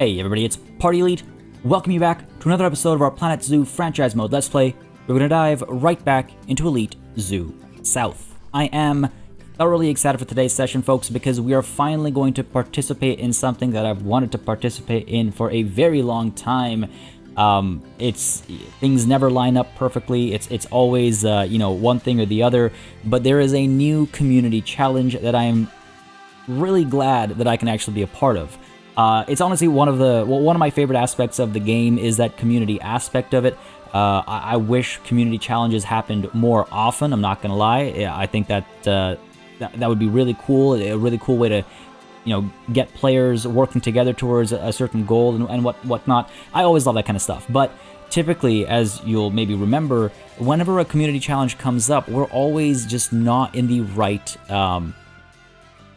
Hey everybody, it's Party Elite. Welcome you back to another episode of our Planet Zoo franchise mode Let's Play. We're gonna dive right back into Elite Zoo South. I am thoroughly excited for today's session, folks, because we are finally going to participate in something that I've wanted to participate in for a very long time. Um, it's things never line up perfectly. It's it's always uh, you know one thing or the other. But there is a new community challenge that I am really glad that I can actually be a part of. Uh, it's honestly one of the well, one of my favorite aspects of the game is that community aspect of it. Uh, I, I, wish community challenges happened more often. I'm not gonna lie. I think that, uh, that that would be really cool. A really cool way to you know get players working together towards a certain goal and, and what whatnot. I always love that kind of stuff. But typically, as you'll maybe remember, whenever a community challenge comes up, we're always just not in the right um,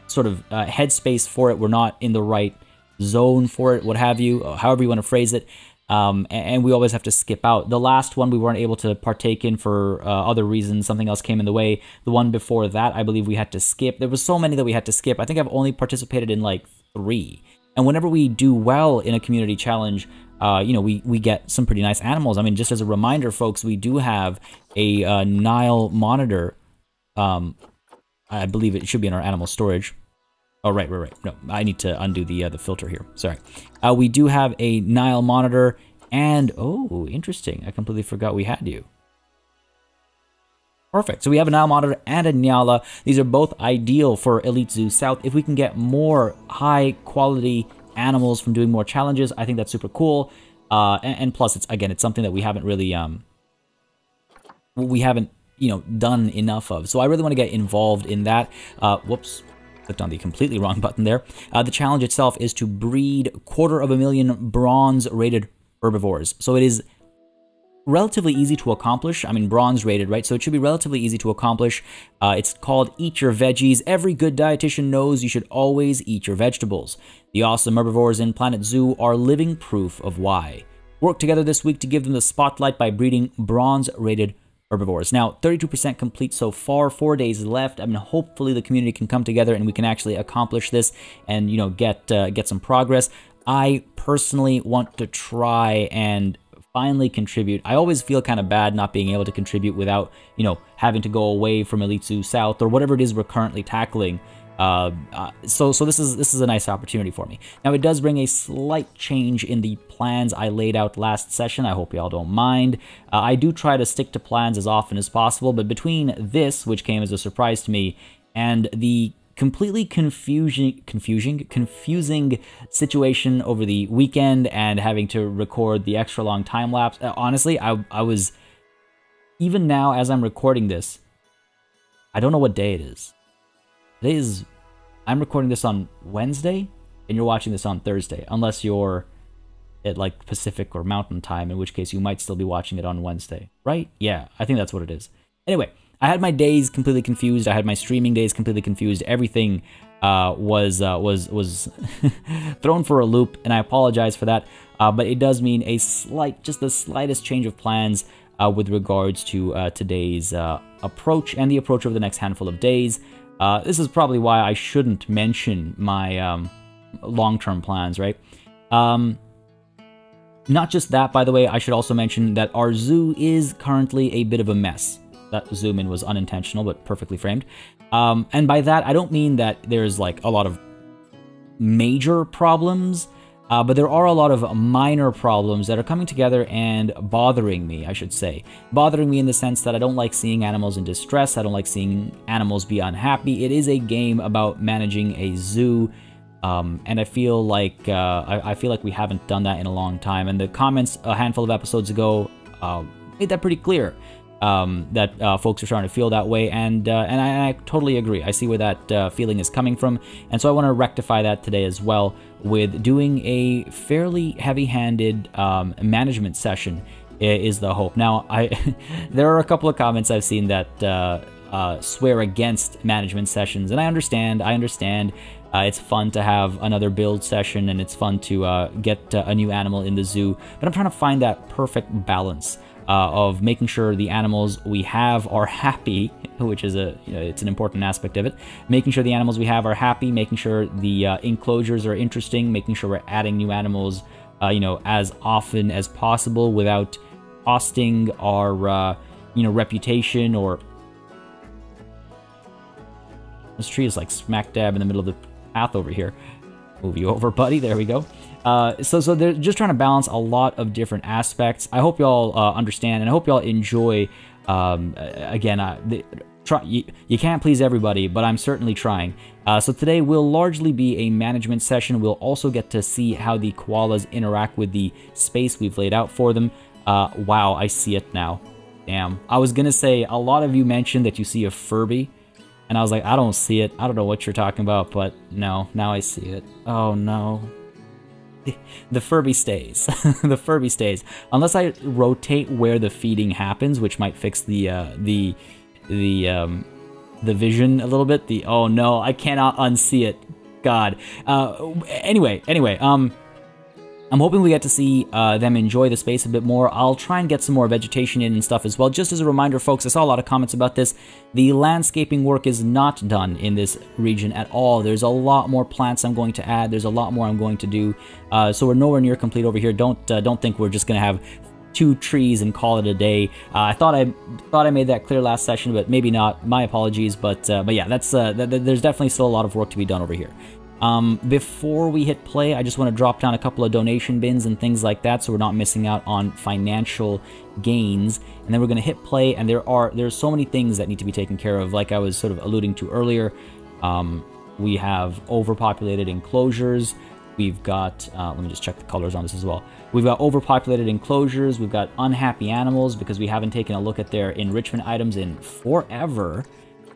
sort of uh, headspace for it. We're not in the right zone for it, what have you, however you want to phrase it. Um, and, we always have to skip out. The last one we weren't able to partake in for uh, other reasons. Something else came in the way. The one before that, I believe we had to skip. There was so many that we had to skip. I think I've only participated in like three. And whenever we do well in a community challenge, uh, you know, we, we get some pretty nice animals. I mean, just as a reminder, folks, we do have a uh, Nile monitor. Um, I believe it should be in our animal storage. Oh, right, right, right. No, I need to undo the uh, the filter here. Sorry. Uh, we do have a Nile monitor and, oh, interesting. I completely forgot we had you. Perfect. So we have a Nile monitor and a Nyala. These are both ideal for Elite Zoo South. If we can get more high quality animals from doing more challenges, I think that's super cool. Uh, and, and, plus, it's again, it's something that we haven't really, um, we haven't, you know, done enough of. So I really want to get involved in that. Uh, whoops, clicked on the completely wrong button there. Uh, the challenge itself is to breed quarter of a million bronze rated herbivores. So it is relatively easy to accomplish. I mean, bronze rated, right? So it should be relatively easy to accomplish. Uh, it's called Eat Your Veggies. Every good dietitian knows you should always eat your vegetables. The awesome herbivores in Planet Zoo are living proof of why. Work together this week to give them the spotlight by breeding bronze rated herbivores. Now, 32% complete so far, four days left. I mean, hopefully the community can come together and we can actually accomplish this and, you know, get, uh, get some progress. I personally want to try and finally contribute. I always feel kind of bad not being able to contribute without, you know, having to go away from Elite Zoo South or whatever it is we're currently tackling. Uh, uh, so so this is this is a nice opportunity for me. Now it does bring a slight change in the plans I laid out last session. I hope y'all don't mind. Uh, I do try to stick to plans as often as possible, but between this, which came as a surprise to me, and the completely confusing confusing confusing situation over the weekend and having to record the extra long time lapse uh, honestly I, I was even now as i'm recording this i don't know what day it is Today is, I'm recording this on Wednesday, and you're watching this on Thursday, unless you're at like Pacific or Mountain Time, in which case you might still be watching it on Wednesday, right? Yeah, I think that's what it is. Anyway, I had my days completely confused. I had my streaming days completely confused. Everything uh, was uh, was was thrown for a loop, and I apologize for that. Uh, but it does mean a slight, just the slightest change of plans uh, with regards to uh, today's uh, approach and the approach over the next handful of days. Uh, this is probably why I shouldn't mention my um, long-term plans, right? Um, not just that, by the way, I should also mention that our zoo is currently a bit of a mess. That zoom in was unintentional, but perfectly framed. Um, and by that, I don't mean that there's like a lot of major problems. Uh, but there are a lot of minor problems that are coming together and bothering me, I should say. Bothering me in the sense that I don't like seeing animals in distress, I don't like seeing animals be unhappy. It is a game about managing a zoo. Um, and I feel like uh, I, I, feel like we haven't done that in a long time. And the comments a handful of episodes ago uh, made that pretty clear um, that uh, folks are starting to feel that way, and uh, and, I, and, I, totally agree. I see where that uh, feeling is coming from, and so I want to rectify that today as well with doing a fairly heavy-handed um, management session. Is the hope now? I there are a couple of comments I've seen that uh, uh, swear against management sessions, and I understand. I understand. Uh, it's fun to have another build session, and it's fun to get a new animal in the zoo. But I'm trying to find that perfect balance uh, of making sure the animals we have are happy, which is a you know, it's an important aspect of it. Making sure the animals we have are happy, making sure the uh, enclosures are interesting, making sure we're adding new animals, uh, you know, as often as possible without costing our uh, you know reputation or. This tree is like smack dab in the middle of the path over here. Move you over, buddy. There we go. Uh, so, so they're just trying to balance a lot of different aspects. I hope y'all uh, understand, and I hope y'all enjoy. Um, again, uh, the, try, you, you, can't please everybody, but I'm certainly trying. Uh, so today will largely be a management session. We'll also get to see how the koalas interact with the space we've laid out for them. Uh, wow, I see it now. Damn. I was gonna say a lot of you mentioned that you see a Furby. And I was like, I don't see it. I don't know what you're talking about, but no, now I see it. Oh no. The Furby stays. the Furby stays. Unless I rotate where the feeding happens, which might fix the uh, the the um, the vision a little bit. The oh no, I cannot unsee it. God. Uh, anyway, anyway, um, I'm hoping we get to see uh, them enjoy the space a bit more. I'll try and get some more vegetation in and stuff as well. Just as a reminder, folks, I saw a lot of comments about this. The landscaping work is not done in this region at all. There's a lot more plants I'm going to add. There's a lot more I'm going to do. Uh, so we're nowhere near complete over here. Don't uh, don't think we're just going to have two trees and call it a day. Uh, I thought I thought I made that clear last session, but maybe not. My apologies, but uh, but yeah, that's uh, th th there's definitely still a lot of work to be done over here. Um, before we hit play, I just want to drop down a couple of donation bins and things like that so we're not missing out on financial gains. And then we're going to hit play, and there are there's so many things that need to be taken care of. Like I was sort of alluding to earlier, um, we have overpopulated enclosures. We've got, uh, let me just check the colors on this as well. We've got overpopulated enclosures. We've got unhappy animals because we haven't taken a look at their enrichment items in forever.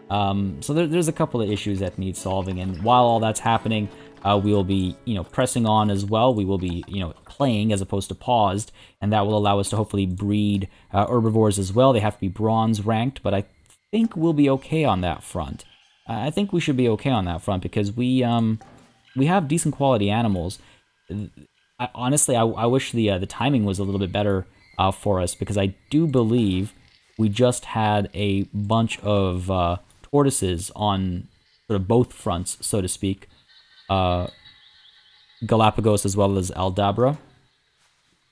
Um, so there, there's a couple of issues that need solving, and while all that's happening, uh, we will be, you know, pressing on as well. We will be, you know, playing as opposed to paused, and that will allow us to hopefully breed uh, herbivores as well. They have to be bronze ranked, but I think we'll be okay on that front. I think we should be okay on that front because we um we have decent quality animals. I, honestly, I, I wish the uh, the timing was a little bit better uh, for us because I do believe we just had a bunch of uh, tortoises on sort of both fronts, so to speak. Uh, Galapagos as well as Aldabra.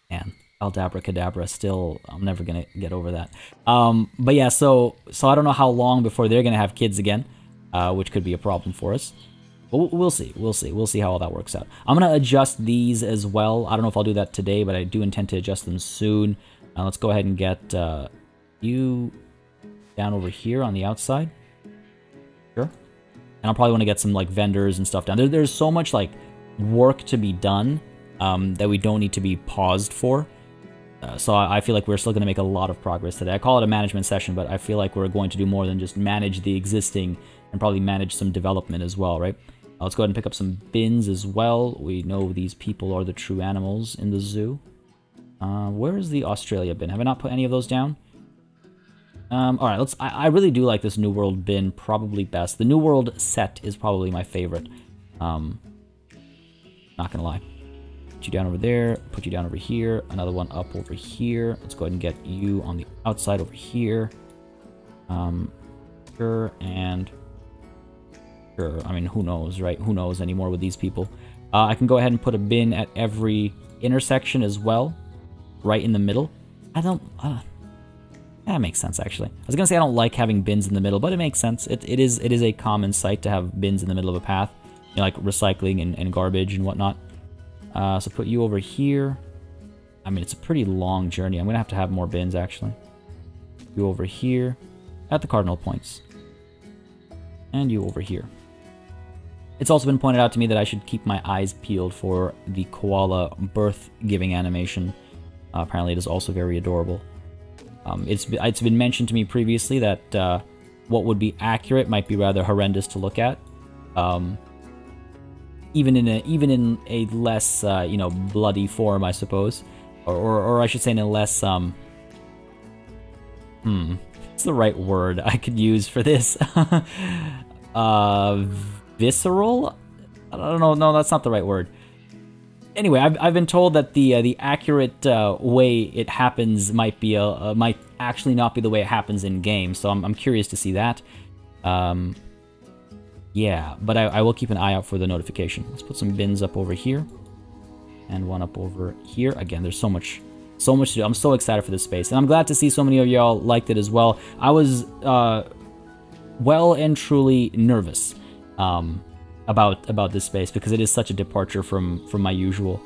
And Aldabra Cadabra, still, I'm never gonna get over that. Um, but yeah, so so I don't know how long before they're gonna have kids again, uh, which could be a problem for us. But we'll see, we'll see, we'll see how all that works out. I'm gonna adjust these as well. I don't know if I'll do that today, but I do intend to adjust them soon. Uh, let's go ahead and get uh, you down over here on the outside. And I'll probably want to get some like vendors and stuff down there. There's so much like work to be done um, that we don't need to be paused for. Uh, so I, I feel like we're still going to make a lot of progress today. I call it a management session, but I feel like we're going to do more than just manage the existing and probably manage some development as well, right? Uh, let's go ahead and pick up some bins as well. We know these people are the true animals in the zoo. Uh, where is the Australia bin? Have I not put any of those down? Um, all right, let's. I, I, really do like this New World bin probably best. The New World set is probably my favorite. Um, not gonna lie. Put you down over there. Put you down over here. Another one up over here. Let's go ahead and get you on the outside over here. Um, sure and sure. I mean, who knows, right? Who knows anymore with these people? Uh, I can go ahead and put a bin at every intersection as well, right in the middle. I don't. Uh, that makes sense, actually. I was gonna say I don't like having bins in the middle, but it makes sense. It, it is it is a common sight to have bins in the middle of a path, you know, like recycling and, and garbage and whatnot. Uh, so put you over here. I mean, it's a pretty long journey. I'm gonna have to have more bins, actually. You over here, at the cardinal points. And you over here. It's also been pointed out to me that I should keep my eyes peeled for the koala birth-giving animation. Uh, apparently it is also very adorable. Um, it's, it's been mentioned to me previously that uh, what would be accurate might be rather horrendous to look at. Um, even in a even in a less uh, you know bloody form, I suppose, or, or, or I should say in a less um hmm, what's the right word I could use for this? uh, visceral? I don't know. No, that's not the right word. Anyway, I've, I've been told that the uh, the accurate uh, way it happens might be a, uh, might actually not be the way it happens in game. So I'm I'm curious to see that. Um, yeah, but I, I will keep an eye out for the notification. Let's put some bins up over here, and one up over here. Again, there's so much so much to do. I'm so excited for this space, and I'm glad to see so many of y'all liked it as well. I was uh, well and truly nervous. Um, about about this space because it is such a departure from from my usual.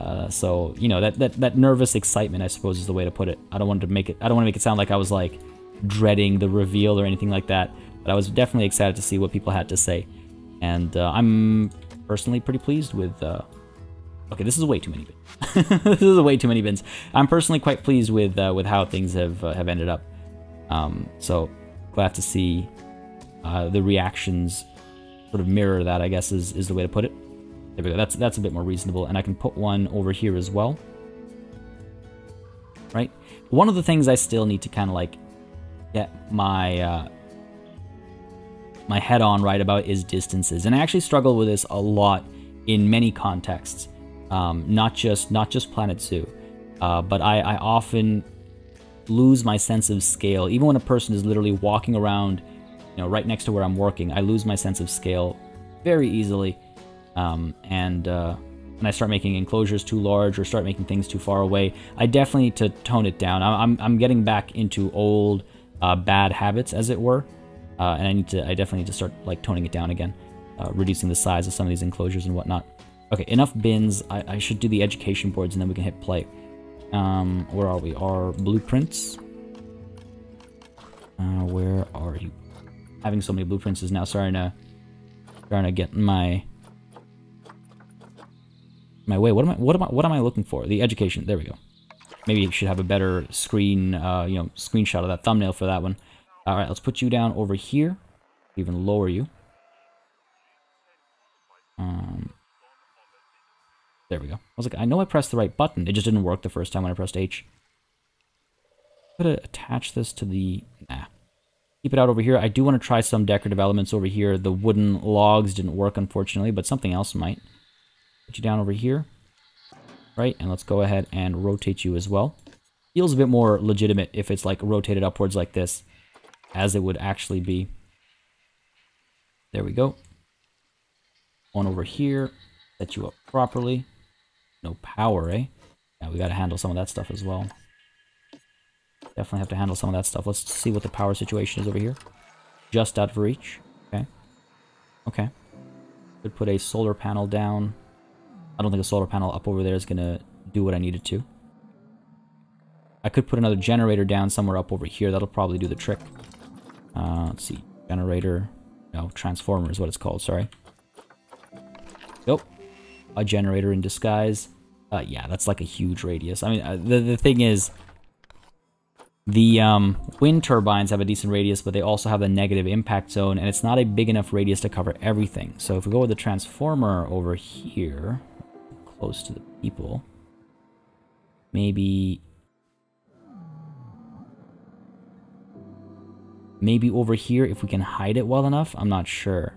Uh, so you know that, that that nervous excitement, I suppose, is the way to put it. I don't want to make it. I don't want to make it sound like I was like dreading the reveal or anything like that. But I was definitely excited to see what people had to say, and uh, I'm personally pretty pleased with. Uh, okay, this is way too many bins. this is way too many bins. I'm personally quite pleased with uh, with how things have uh, have ended up. Um, so glad to see uh, the reactions sort of mirror that, I guess, is, is the way to put it. There we go. That's, that's a bit more reasonable. And I can put one over here as well. Right? One of the things I still need to kind of like get my uh, my head on right about is distances. And I actually struggle with this a lot in many contexts. Um, not just not just Planet Zoo, uh, but I, I often lose my sense of scale. Even when a person is literally walking around you know, right next to where I'm working, I lose my sense of scale very easily. Um, and uh, when I start making enclosures too large or start making things too far away, I definitely need to tone it down. I'm, I'm getting back into old uh, bad habits, as it were. Uh, and I need to, I definitely need to start like toning it down again, uh, reducing the size of some of these enclosures and whatnot. Okay, enough bins. I, I should do the education boards and then we can hit play. Um, where are we? Our blueprints. Uh, where are you? Having so many blueprints is now starting to starting to get my my way. What am I what am I what am I looking for? The education. There we go. Maybe you should have a better screen uh, you know, screenshot of that thumbnail for that one. Alright, let's put you down over here. Even lower you. Um There we go. I was like, I know I pressed the right button. It just didn't work the first time when I pressed H. I'm gonna attach this to the keep it out over here. I do want to try some decorative elements over here. The wooden logs didn't work, unfortunately, but something else might. Put you down over here. Right, and let's go ahead and rotate you as well. Feels a bit more legitimate if it's like rotated upwards like this, as it would actually be. There we go. One over here. Set you up properly. No power, eh? Yeah, we gotta handle some of that stuff as well. Definitely have to handle some of that stuff. Let's see what the power situation is over here. Just out of reach. Okay. Okay. Could put a solar panel down. I don't think a solar panel up over there is going to do what I needed to. I could put another generator down somewhere up over here. That'll probably do the trick. Uh, let's see. Generator. No, transformer is what it's called. Sorry. Nope. A generator in disguise. Uh, yeah, that's like a huge radius. I mean, uh, the, the thing is, the um, wind turbines have a decent radius, but they also have a negative impact zone, and it's not a big enough radius to cover everything. So if we go with the transformer over here, close to the people, maybe... Maybe over here, if we can hide it well enough? I'm not sure.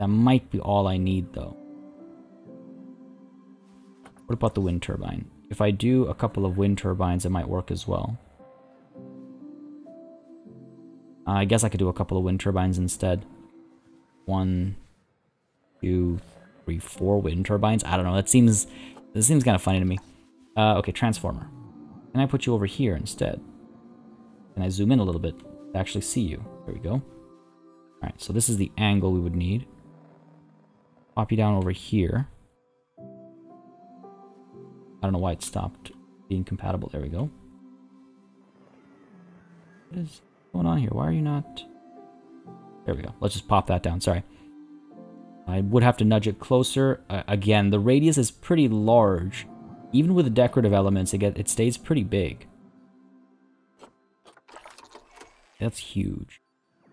That might be all I need, though. What about the wind turbine? If I do a couple of wind turbines, it might work as well. Uh, I guess I could do a couple of wind turbines instead. One, two, three, four wind turbines. I don't know. That seems that seems kind of funny to me. Uh, okay, transformer. Can I put you over here instead? Can I zoom in a little bit to actually see you? There we go. Alright, so this is the angle we would need. Pop you down over here. I don't know why it stopped being compatible. There we go. What is going on here? Why are you not... There we go. Let's just pop that down. Sorry. I would have to nudge it closer. Uh, again, the radius is pretty large. Even with the decorative elements, it, get, it stays pretty big. That's huge.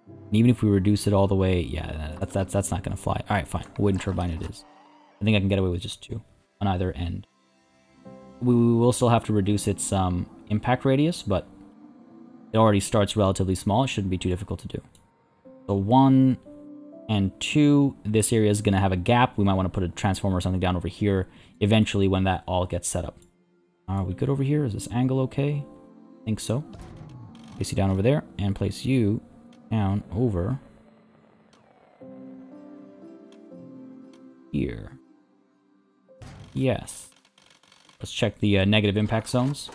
And even if we reduce it all the way, yeah, that's, that's, that's not going to fly. All right, fine. Wind turbine it is. I think I can get away with just two on either end we will still have to reduce its um, impact radius, but it already starts relatively small. It shouldn't be too difficult to do. So one, And two, this area is going to have a gap. We might want to put a transformer or something down over here eventually when that all gets set up. Are we good over here? Is this angle okay? I think so. Place you down over there and place you down over here. Yes. Let's check the uh, negative impact zones.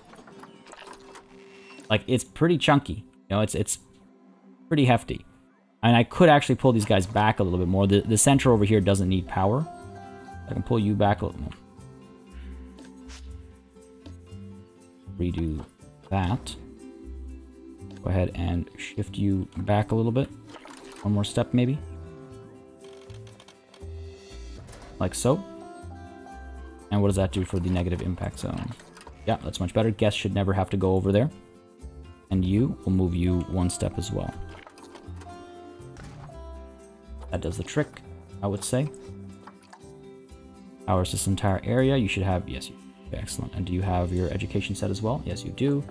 Like, it's pretty chunky. You know, it's it's pretty hefty. And I could actually pull these guys back a little bit more. The, the center over here doesn't need power. I can pull you back a little more. Redo that. Go ahead and shift you back a little bit. One more step, maybe. Like so. And what does that do for the negative impact zone? Yeah, that's much better. Guests should never have to go over there. And you, will move you one step as well. That does the trick, I would say. Powers this entire area. You should have, yes, excellent. And do you have your education set as well? Yes, you do.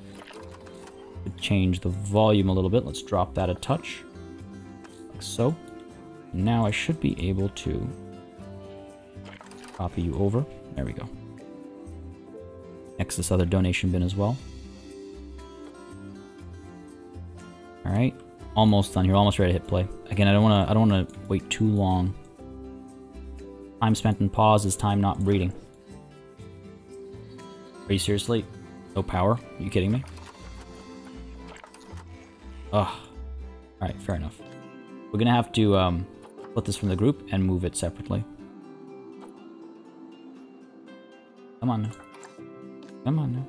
Change the volume a little bit. Let's drop that a touch, like so. Now I should be able to copy you over. There we go. Next, this other donation bin as well. All right, almost done here. Almost ready to hit play. Again, I don't want to. I don't want to wait too long. Time spent in pause is time not breeding. Are you seriously? No power? Are you kidding me? Ugh. Alright, fair enough. We're gonna have to um, put this from the group and move it separately. Come on now. Come on now.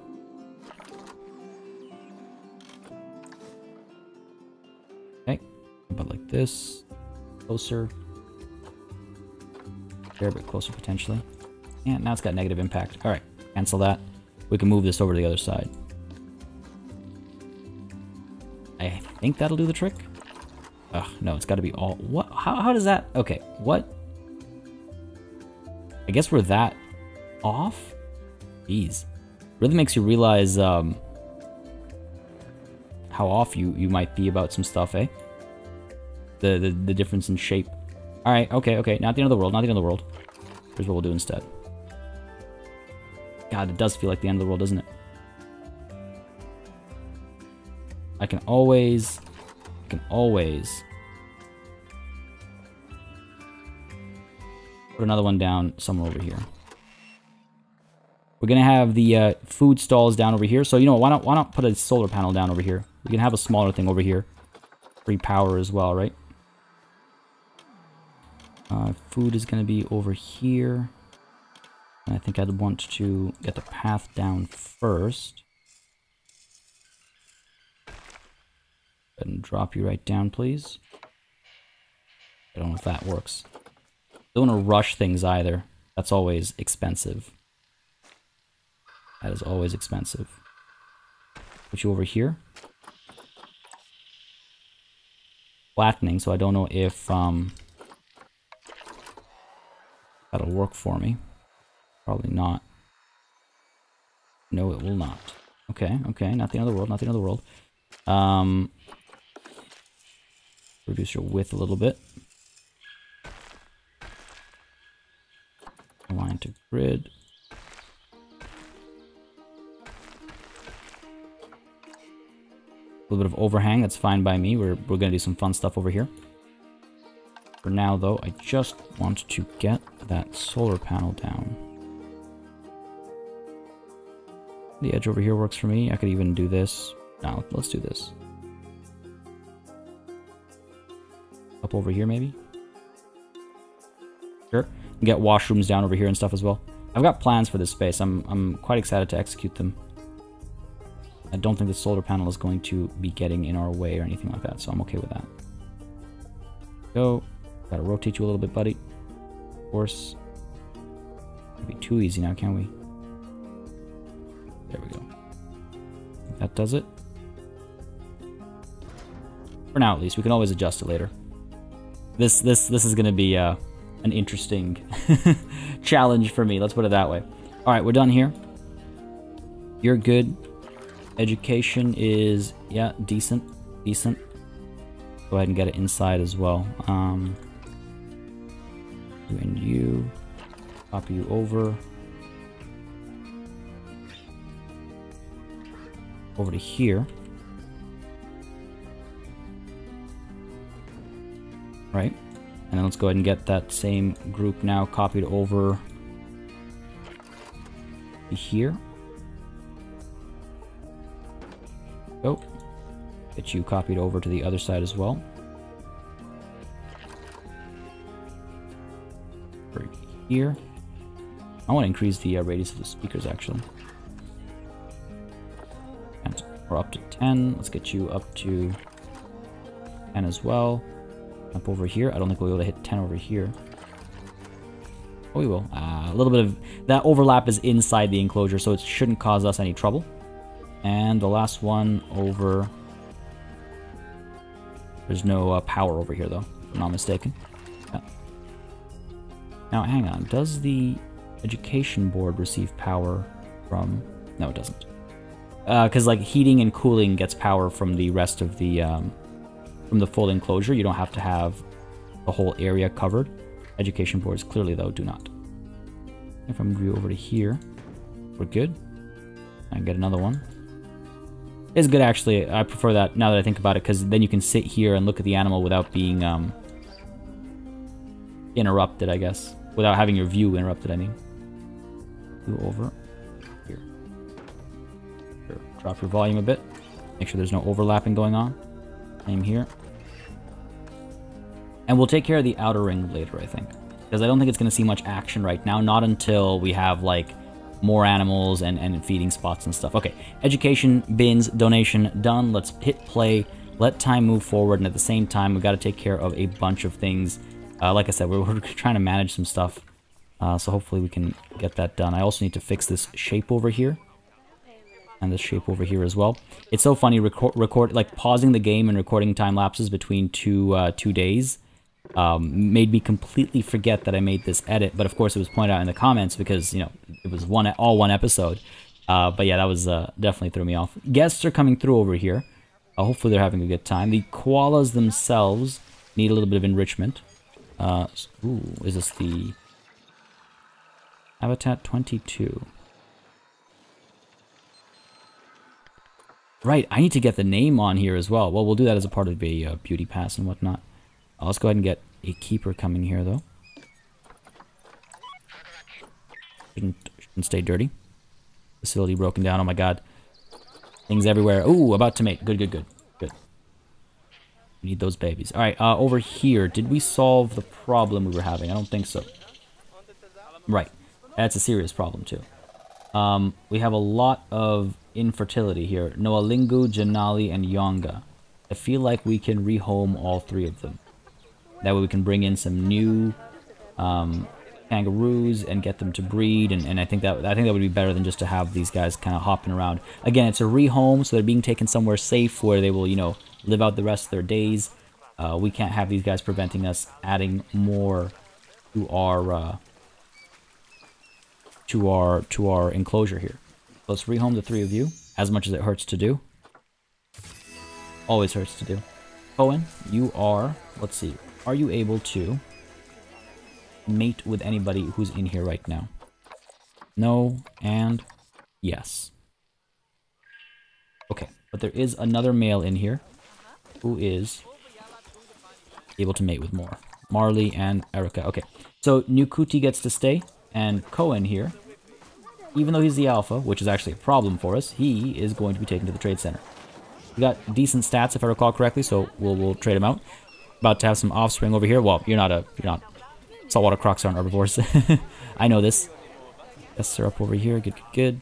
but like this. Closer. There, but closer potentially. And now it's got negative impact. Alright, cancel that. We can move this over to the other side. I think that'll do the trick. Ugh, no, it's got to be all... What? How, how does that... Okay, what? I guess we're that off? Jeez. Really makes you realize um, how off you, you might be about some stuff, eh? the, the, the difference in shape. Alright, okay, okay. Not the end of the world, not the end of the world. Here's what we'll do instead. God, it does feel like the end of the world, doesn't it? I can always... I can always... Put another one down somewhere over here. We're gonna have the uh, food stalls down over here. So you know, why not why not put a solar panel down over here? We can have a smaller thing over here. Free power as well, right? Uh, food is going to be over here. And I think I'd want to get the path down first. And drop you right down, please. I don't know if that works. Don't want to rush things either. That's always expensive. That is always expensive. Put you over here. Flattening, so I don't know if... Um, That'll work for me. Probably not. No, it will not. Okay, okay, not the end of the world, not the end of the world. Um, reduce your width a little bit. Align to grid. Little bit of overhang, that's fine by me. We're, we're going to do some fun stuff over here. For now, though, I just want to get that solar panel down. The edge over here works for me. I could even do this. Now, let's do this. Up over here, maybe? Sure. Get washrooms down over here and stuff as well. I've got plans for this space. I'm, I'm quite excited to execute them. I don't think the solar panel is going to be getting in our way or anything like that, so I'm okay with that. Go. Gotta rotate you a little bit, buddy. Of course. Can't be too easy now, can we? There we go. That does it. For now, at least. We can always adjust it later. This this this is gonna be uh, an interesting challenge for me. Let's put it that way. All right, we're done here. You're good. Education is yeah decent, decent. Go ahead and get it inside as well. Um, You and you. Copy you over. Over to here. Right. And then let's go ahead and get that same group now copied over here. Go. Get you copied over to the other side as well. Right here. I want to increase the uh, radius of the speakers actually. And we're up to 10. Let's get you up to 10 as well. Up over here. I don't think we'll be able to hit 10 over here. Oh, we will. Uh, a little bit of... That overlap is inside the enclosure, so it shouldn't cause us any trouble. And the last one over... There's no uh, power over here, though, if I'm not mistaken. Yeah. Now, hang on. Does the education board receive power from... No, it doesn't. Because, uh, like, heating and cooling gets power from the rest of the... Um, from the full enclosure. You don't have to have the whole area covered. Education boards clearly, though, do not. If I move over to here, we're good. I get another one. It's good, actually. I prefer that now that I think about it, because then you can sit here and look at the animal without being um, interrupted, I guess. Without having your view interrupted, I mean. Go over here. here. Drop your volume a bit. Make sure there's no overlapping going on. Same here. And we'll take care of the outer ring later, I think. Because I don't think it's going to see much action right now. Not until we have, like, more animals and, and feeding spots and stuff. Okay, education, bins, donation, done. Let's hit play. Let time move forward. And at the same time, we've got to take care of a bunch of things. Uh, like I said, we're, we're, trying to manage some stuff. Uh, so hopefully we can get that done. I also need to fix this shape over here and this shape over here as well. It's so funny record, record like pausing the game and recording time lapses between two uh, two days um, made me completely forget that I made this edit. But of course, it was pointed out in the comments because you know it was one all one episode. Uh, but yeah, that was uh, definitely threw me off. Guests are coming through over here. Uh, hopefully, they're having a good time. The koalas themselves need a little bit of enrichment. Uh, ooh, is this the Habitat 22? Right, I need to get the name on here as well. Well, we'll do that as a part of a uh, beauty pass and whatnot. Let's go ahead and get a keeper coming here, though. Shouldn't, stay dirty. Facility broken down. Oh my god. Things everywhere. Ooh, about to mate. Good, good, good. Good. We need those babies. Alright, uh, over here. Did we solve the problem we were having? I don't think so. Right. That's a serious problem, too. Um, we have a lot of infertility here. Noalingu, Janali, and Yonga. I feel like we can rehome all three of them. That way we can bring in some new um, kangaroos and get them to breed, and, and I think that I think that would be better than just to have these guys kind of hopping around. Again, it's a rehome, so they're being taken somewhere safe where they will, you know, live out the rest of their days. Uh, we can't have these guys preventing us adding more to our uh, to our to our enclosure here. Let's rehome the three of you, as much as it hurts to do. Always hurts to do. Owen, you are, let's see, are you able to mate with anybody who's in here right now? No, and yes. Okay, but there is another male in here who is able to mate with more. Marley and Erica. Okay, so Nukuti gets to stay, and Cohen here even though he's the alpha, which is actually a problem for us, he is going to be taken to the trade center. We got decent stats, if I recall correctly, so we'll, we'll trade him out. About to have some offspring over here. Well, you're not a, you're not, saltwater crocs aren't herbivores. I know this. Yes, they're up over here. Good, good, good.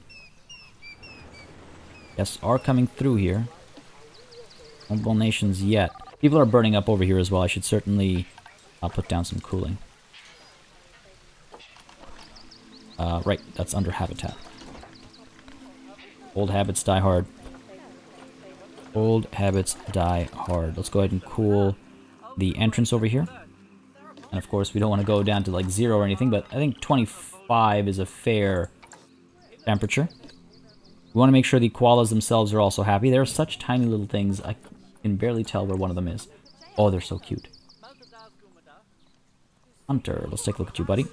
Yes, are coming through here. Multiple nations yet. People are burning up over here as well. I should certainly uh, put down some cooling. Uh, right, that's under habitat. Old habits die hard. Old habits die hard. Let's go ahead and cool the entrance over here. And of course, we don't want to go down to like zero or anything, but I think 25 is a fair temperature. We want to make sure the koalas themselves are also happy. They're such tiny little things, I can barely tell where one of them is. Oh, they're so cute. Hunter, let's take a look at you, buddy.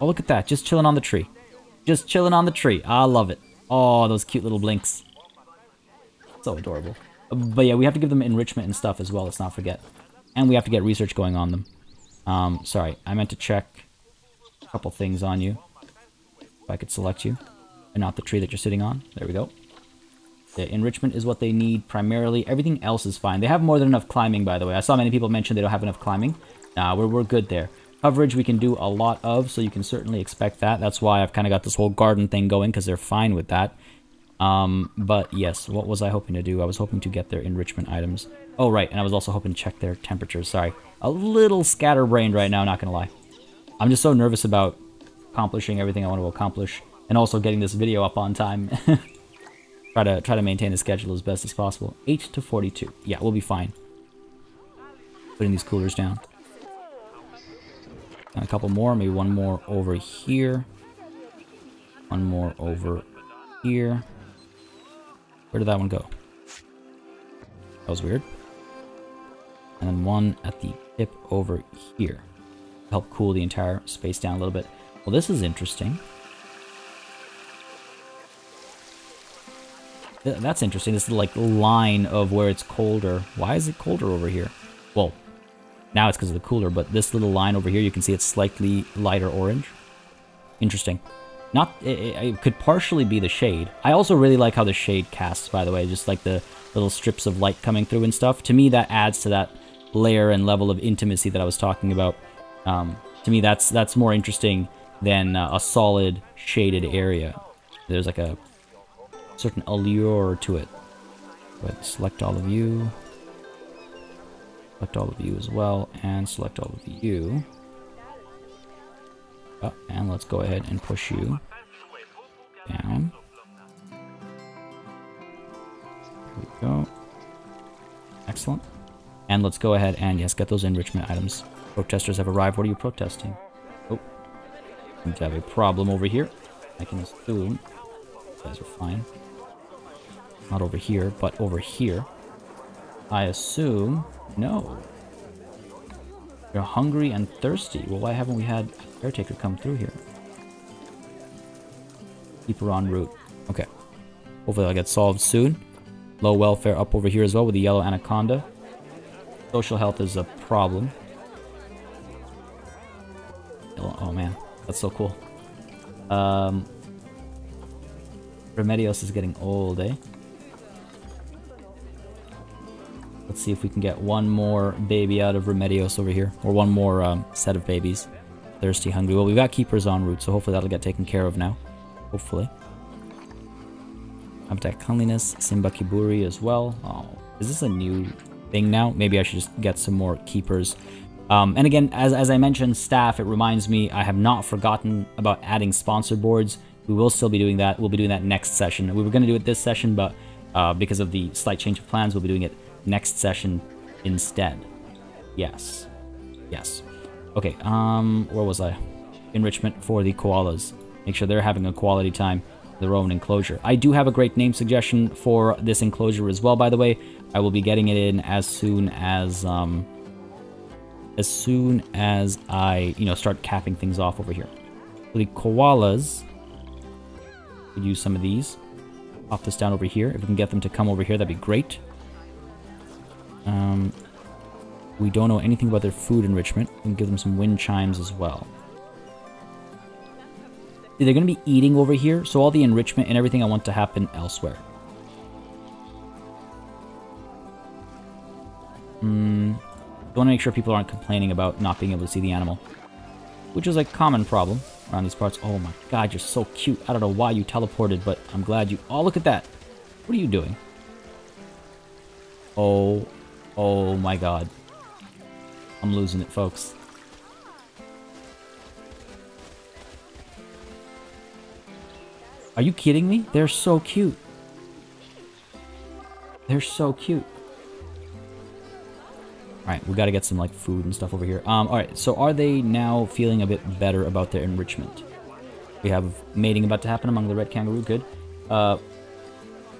Oh, look at that. Just chilling on the tree. Just chilling on the tree. I love it. Oh, those cute little blinks. So adorable. But yeah, we have to give them enrichment and stuff as well, let's not forget. And we have to get research going on them. Um, sorry, I meant to check a couple things on you. If I could select you. And not the tree that you're sitting on. There we go. The enrichment is what they need primarily. Everything else is fine. They have more than enough climbing, by the way. I saw many people mention they don't have enough climbing. Nah, we're, we're good there. Coverage we can do a lot of, so you can certainly expect that. That's why I've kind of got this whole garden thing going, because they're fine with that. Um, but yes, what was I hoping to do? I was hoping to get their enrichment items. Oh, right, and I was also hoping to check their temperatures. Sorry. A little scatterbrained right now, not gonna lie. I'm just so nervous about accomplishing everything I want to accomplish, and also getting this video up on time. try to try to maintain the schedule as best as possible. 8 to 42. Yeah, we'll be fine. Putting these coolers down. And a couple more, maybe one more over here. One more over here. Where did that one go? That was weird. And then one at the tip over here. Help cool the entire space down a little bit. Well, this is interesting. Th that's interesting. This like line of where it's colder. Why is it colder over here? Well, now it's because of the cooler, but this little line over here, you can see it's slightly lighter orange. Interesting. Not, it, it, could partially be the shade. I also really like how the shade casts, by the way, just like the little strips of light coming through and stuff. To me, that adds to that layer and level of intimacy that I was talking about. Um, to me, that's that's more interesting than uh, a solid shaded area. There's like a certain allure to it. But select all of you. Select all of you as well, and select all of you. And let's go ahead and push you down. There we go. Excellent. And let's go ahead and, yes, get those enrichment items. Protesters have arrived. What are you protesting? Oh. To have a problem over here. I can assume. You guys are fine. Not over here, but over here. I assume no. You're hungry and thirsty. Well, why haven't we had Caretaker come through here? Keep her en route. Okay. Hopefully that'll get solved soon. Low welfare up over here as well with the yellow anaconda. Social health is a problem. Oh man, that's so cool. Um, Remedios is getting old, eh? Let's see if we can get one more baby out of Remedios over here. Or one more um, set of babies. Thirsty, hungry. Well, we've got keepers en route, so hopefully that'll get taken care of now. Hopefully. Habitat Cleanliness, Simba Kiburi as well. Oh, is this a new thing now? Maybe I should just get some more keepers. Um, and again, as, as I mentioned, staff, it reminds me I have not forgotten about adding sponsor boards. We will still be doing that. We'll be doing that next session. We were going to do it this session, but uh, because of the slight change of plans, we'll be doing it next session instead. Yes. Yes. Okay, um, where was I? Enrichment for the koalas. Make sure they're having a quality time their own enclosure. I do have a great name suggestion for this enclosure as well, by the way. I will be getting it in as soon as, um, as soon as I, you know, start capping things off over here. For the koalas, could use some of these. Pop this down over here. If we can get them to come over here, that'd be great. Um, we don't know anything about their food enrichment. We can give them some wind chimes as well. They're going to be eating over here, so all the enrichment and everything I want to happen elsewhere. Hmm. want to make sure people aren't complaining about not being able to see the animal. Which is a common problem around these parts. Oh my god, you're so cute. I don't know why you teleported, but I'm glad you... Oh, look at that. What are you doing? Oh Oh my god. I'm losing it, folks. Are you kidding me? They're so cute. They're so cute. Alright, we gotta get some like food and stuff over here. Um, alright, so are they now feeling a bit better about their enrichment? We have mating about to happen among the red kangaroo, good. Uh,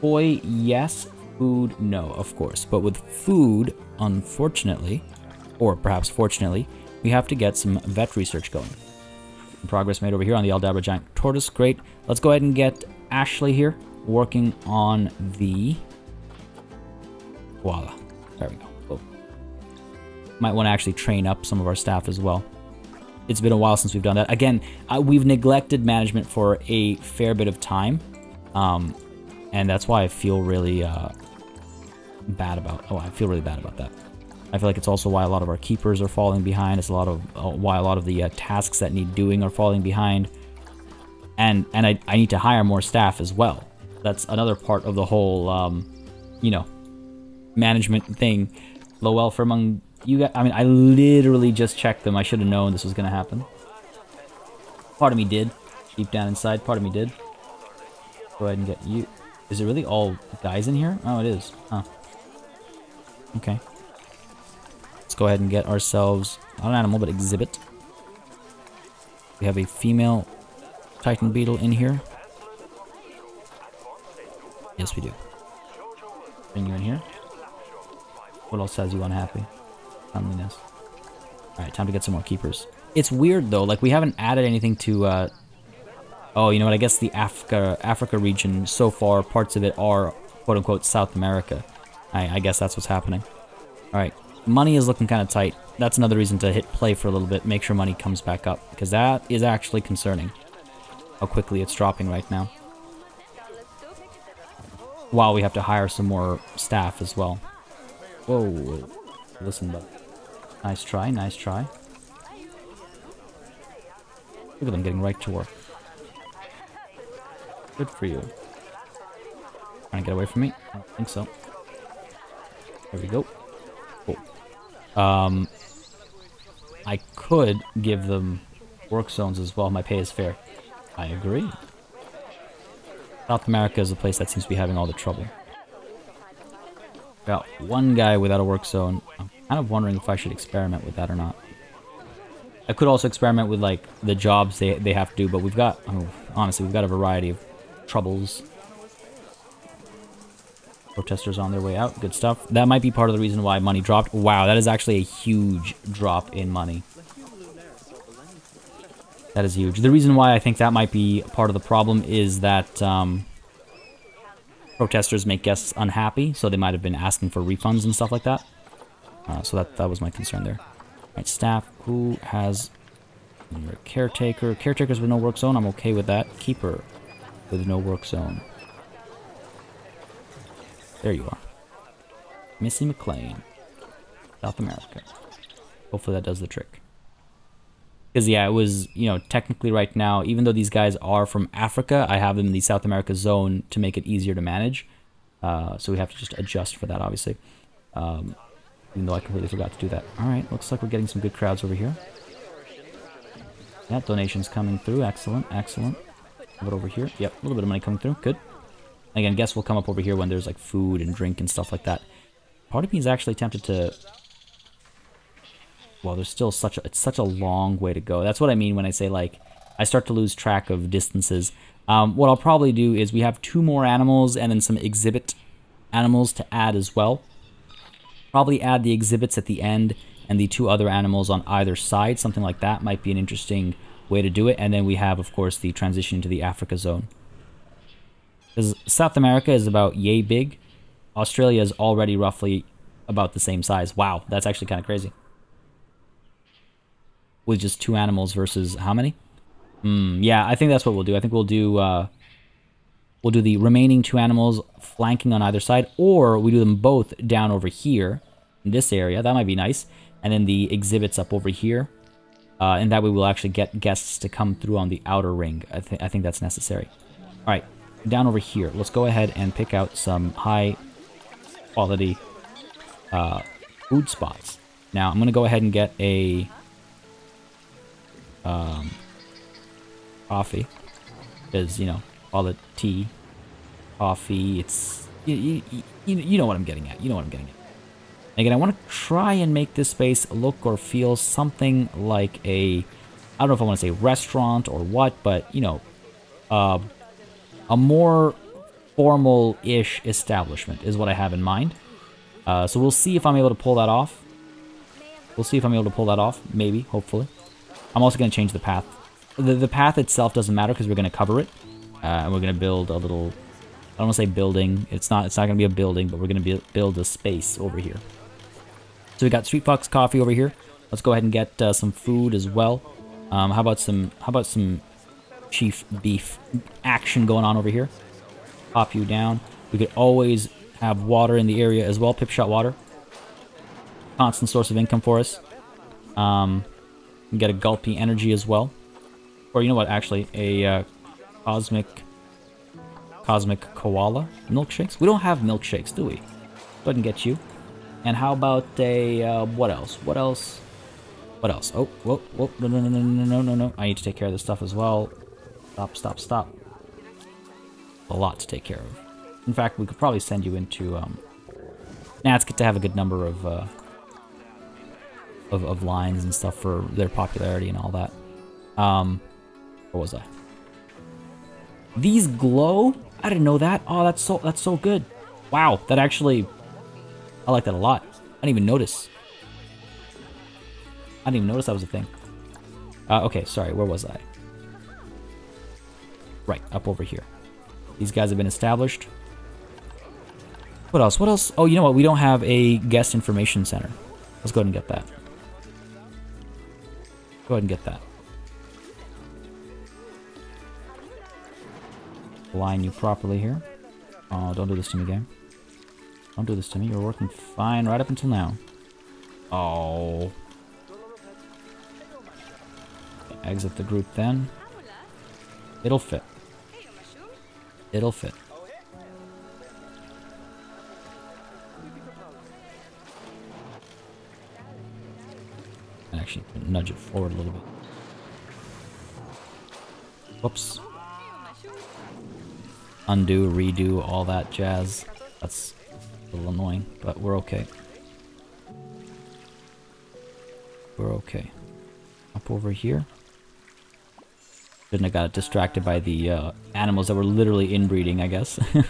boy, yes. Food, no, of course. But with food, unfortunately, or perhaps fortunately, we have to get some vet research going. Progress made over here on the Aldabra Giant Tortoise. Great. Let's go ahead and get Ashley here working on the... Voila. There we go. Might want to actually train up some of our staff as well. It's been a while since we've done that. Again, uh, we've neglected management for a fair bit of time. Um, and that's why I feel really uh, bad about... Oh, I feel really bad about that. I feel like it's also why a lot of our keepers are falling behind. It's a lot of uh, why a lot of the uh, tasks that need doing are falling behind. And and I, I need to hire more staff as well. That's another part of the whole, um, you know, management thing. Low welfare among you guys. I mean, I literally just checked them. I should have known this was going to happen. Part of me did. Deep down inside, part of me did. Go ahead and get you. Is it really all guys in here? Oh, it is. Huh. Okay. Go ahead and get ourselves, not an animal, but exhibit. We have a female Titan Beetle in here. Yes, we do. Bring you in here. What else has you unhappy? Cleanliness. Alright, time to get some more keepers. It's weird, though. Like, we haven't added anything to, uh... Oh, you know what? I guess the Africa Africa region, so far, parts of it are, quote-unquote, South America. I, I guess that's what's happening. Alright, money is looking kind of tight. That's another reason to hit play for a little bit, make sure money comes back up, because that is actually concerning. How quickly it's dropping right now. While we have to hire some more staff as well. Whoa, listen, but nice try, nice try. Look at them getting right to work. Good for you. Trying to get away from me? I don't think so. There we go. Um, I could give them work zones as well. My pay is fair. I agree. South America is a place that seems to be having all the trouble. Got one guy without a work zone. I'm kind of wondering if I should experiment with that or not. I could also experiment with like the jobs they, they have to do, but we've got, oh, honestly, we've got a variety of troubles Protesters on their way out. Good stuff. That might be part of the reason why money dropped. Wow, that is actually a huge drop in money. That is huge. The reason why I think that might be part of the problem is that um, protesters make guests unhappy, so they might have been asking for refunds and stuff like that. Uh, so that, that was my concern there. All right, staff. Who has caretaker? Caretakers with no work zone. I'm okay with that. Keeper with no work zone. There you are. Missy McLean. South America. Hopefully that does the trick. Because, yeah, it was, you know, technically right now, even though these guys are from Africa, I have them in the South America zone to make it easier to manage. Uh, so we have to just adjust for that, obviously. Um, even though I completely forgot to do that. Alright, looks like we're getting some good crowds over here. That donations coming through. Excellent, excellent. How about over here? Yep, a little bit of money coming through. Good. Again, guests will come up over here when there's like food and drink and stuff like that. Part of me is actually tempted to... Well, there's still such a... It's such a long way to go. That's what I mean when I say like... I start to lose track of distances. Um, what I'll probably do is we have two more animals and then some exhibit animals to add as well. Probably add the exhibits at the end and the two other animals on either side. Something like that might be an interesting way to do it. And then we have, of course, the transition into the Africa zone. Because South America is about yay big. Australia is already roughly about the same size. Wow, that's actually kind of crazy. With just two animals versus how many? Hmm, yeah, I think that's what we'll do. I think we'll do uh, we'll do the remaining two animals flanking on either side, or we do them both down over here in this area. That might be nice. And then the exhibits up over here. Uh, and that way we'll actually get guests to come through on the outer ring. I, th I think that's necessary. All right, down over here, let's go ahead and pick out some high quality uh, food spots. Now, I'm going to go ahead and get a um, coffee. Because, you know, all the tea, coffee, it's... You, you, you, you know what I'm getting at. You know what I'm getting at. Again, I want to try and make this space look or feel something like a... I don't know if I want to say restaurant or what, but, you know, uh, a more formal-ish establishment is what I have in mind. Uh, so we'll see if I'm able to pull that off. We'll see if I'm able to pull that off. Maybe, hopefully. I'm also going to change the path. The, the path itself doesn't matter because we're going to cover it. Uh, and we're going to build a little... I don't want to say building. It's not It's not going to be a building, but we're going to build a space over here. So we got Street Fox Coffee over here. Let's go ahead and get uh, some food as well. Um, how about some... How about some chief beef action going on over here. Pop you down. We could always have water in the area as well, pip shot water. Constant source of income for us. Um, get a gulpy energy as well. Or you know what, actually, a uh, cosmic cosmic koala milkshakes. We don't have milkshakes, do we? Go ahead and get you. And how about a, uh, what else? What else? What else? Oh, whoa, whoa, no, no, no, no, no, no, no. I need to take care of this stuff as well. Stop, stop, stop. A lot to take care of. In fact, we could probably send you into. Um... Nah, it's good to have a good number of, uh, of of lines and stuff for their popularity and all that. Um, where was I? These glow? I didn't know that. Oh, that's so that's so good. Wow, that actually I like that a lot. I didn't even notice. I didn't even notice that was a thing. Uh, okay, sorry, where was I? Right, up over here. These guys have been established. What else? What else? Oh, you know what? We don't have a guest information center. Let's go ahead and get that. Go ahead and get that. Align you properly here. Oh, don't do this to me, game. Don't do this to me. You're working fine right up until now. Oh. Exit the group then. It'll fit. It'll fit. Actually, nudge it forward a little bit. Whoops. Undo, redo, all that jazz. That's a little annoying, but we're okay. We're okay. Up over here. Shouldn't have got distracted by the uh, animals that were literally inbreeding, I guess. a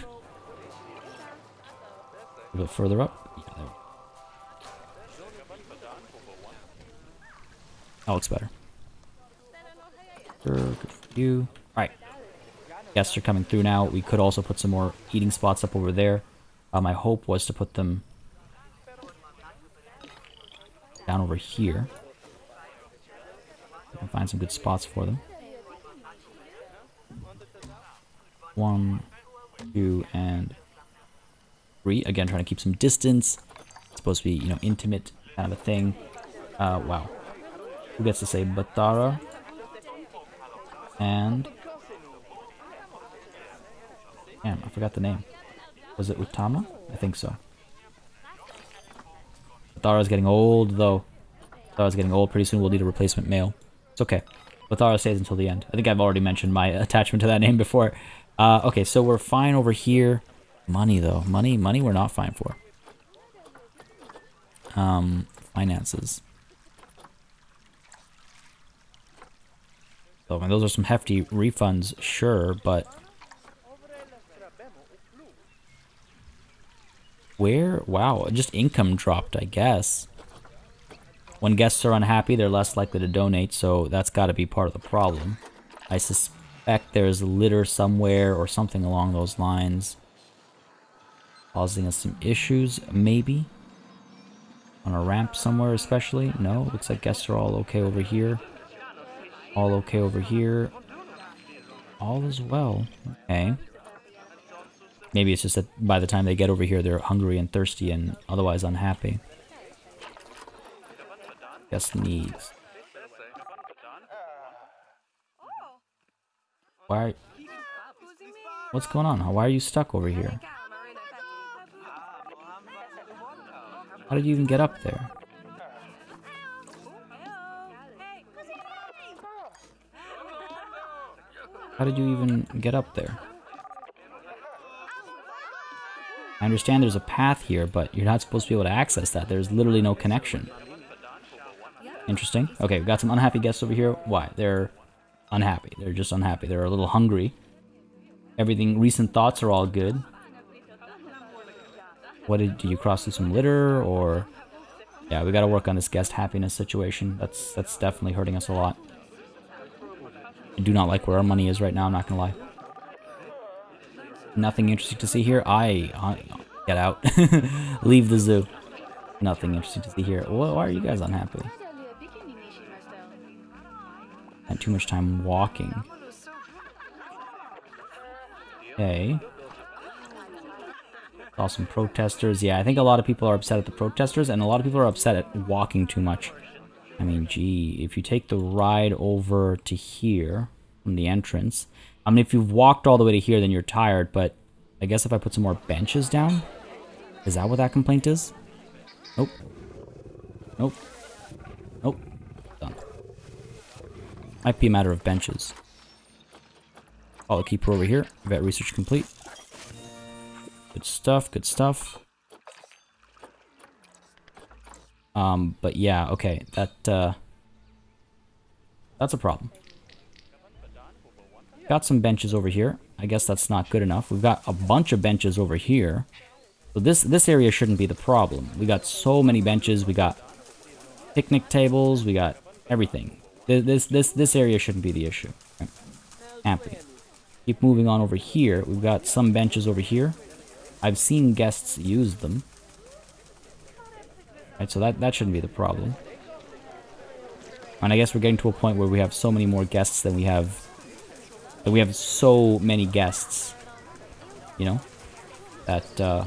bit further up. Yeah, that looks better. You. Alright. Guests are coming through now. We could also put some more eating spots up over there. Uh, my hope was to put them down over here. Find some good spots for them. One, two, and three. Again, trying to keep some distance. It's supposed to be, you know, intimate kind of a thing. Uh, wow. Who gets to say Batara? And... Damn, I forgot the name. Was it Utama? I think so. Bathara's getting old, though. Bathara's getting old. Pretty soon we'll need a replacement male. It's okay. Bathara stays until the end. I think I've already mentioned my attachment to that name before. Uh, okay, so we're fine over here. Money, though. Money, money we're not fine for. Um, finances. Mean, those are some hefty refunds, sure, but... Where? Wow, just income dropped, I guess. When guests are unhappy, they're less likely to donate, so that's got to be part of the problem. I suspect there's litter somewhere or something along those lines. Causing us some issues, maybe? On a ramp somewhere especially? No, looks like guests are all okay over here. All okay over here. All is well. Okay. Maybe it's just that by the time they get over here, they're hungry and thirsty and otherwise unhappy. Guess needs. Why? What's going on? Why are you stuck over here? How did you even get up there? How did you even get up there? I understand there's a path here, but you're not supposed to be able to access that. There's literally no connection. Interesting. Okay, we've got some unhappy guests over here. Why? They're unhappy. They're just unhappy. They're a little hungry. Everything, recent thoughts are all good. What did, did you cross through some litter or Yeah, we gotta work on this guest happiness situation. That's that's definitely hurting us a lot. I do not like where our money is right now, I'm not gonna lie. Nothing interesting to see here. I, I get out. Leave the zoo. Nothing interesting to see here. Why are you guys unhappy? Too much time walking. Okay. Saw some protesters. Yeah, I think a lot of people are upset at the protesters, and a lot of people are upset at walking too much. I mean, gee, if you take the ride over to here from the entrance, I mean, if you've walked all the way to here, then you're tired, but I guess if I put some more benches down, is that what that complaint is? Nope. Nope. Might be a matter of benches. Follow keeper over here. Vet research complete. Good stuff, good stuff. Um, but yeah, okay, that, uh, that's a problem. Got some benches over here. I guess that's not good enough. We've got a bunch of benches over here. So this, this area shouldn't be the problem. We got so many benches. We got picnic tables. We got everything. This, this, this area shouldn't be the issue. Happy. Keep moving on over here. We've got some benches over here. I've seen guests use them. Right, so that, that shouldn't be the problem. And I guess we're getting to a point where we have so many more guests than we have... That we have so many guests. You know? That uh,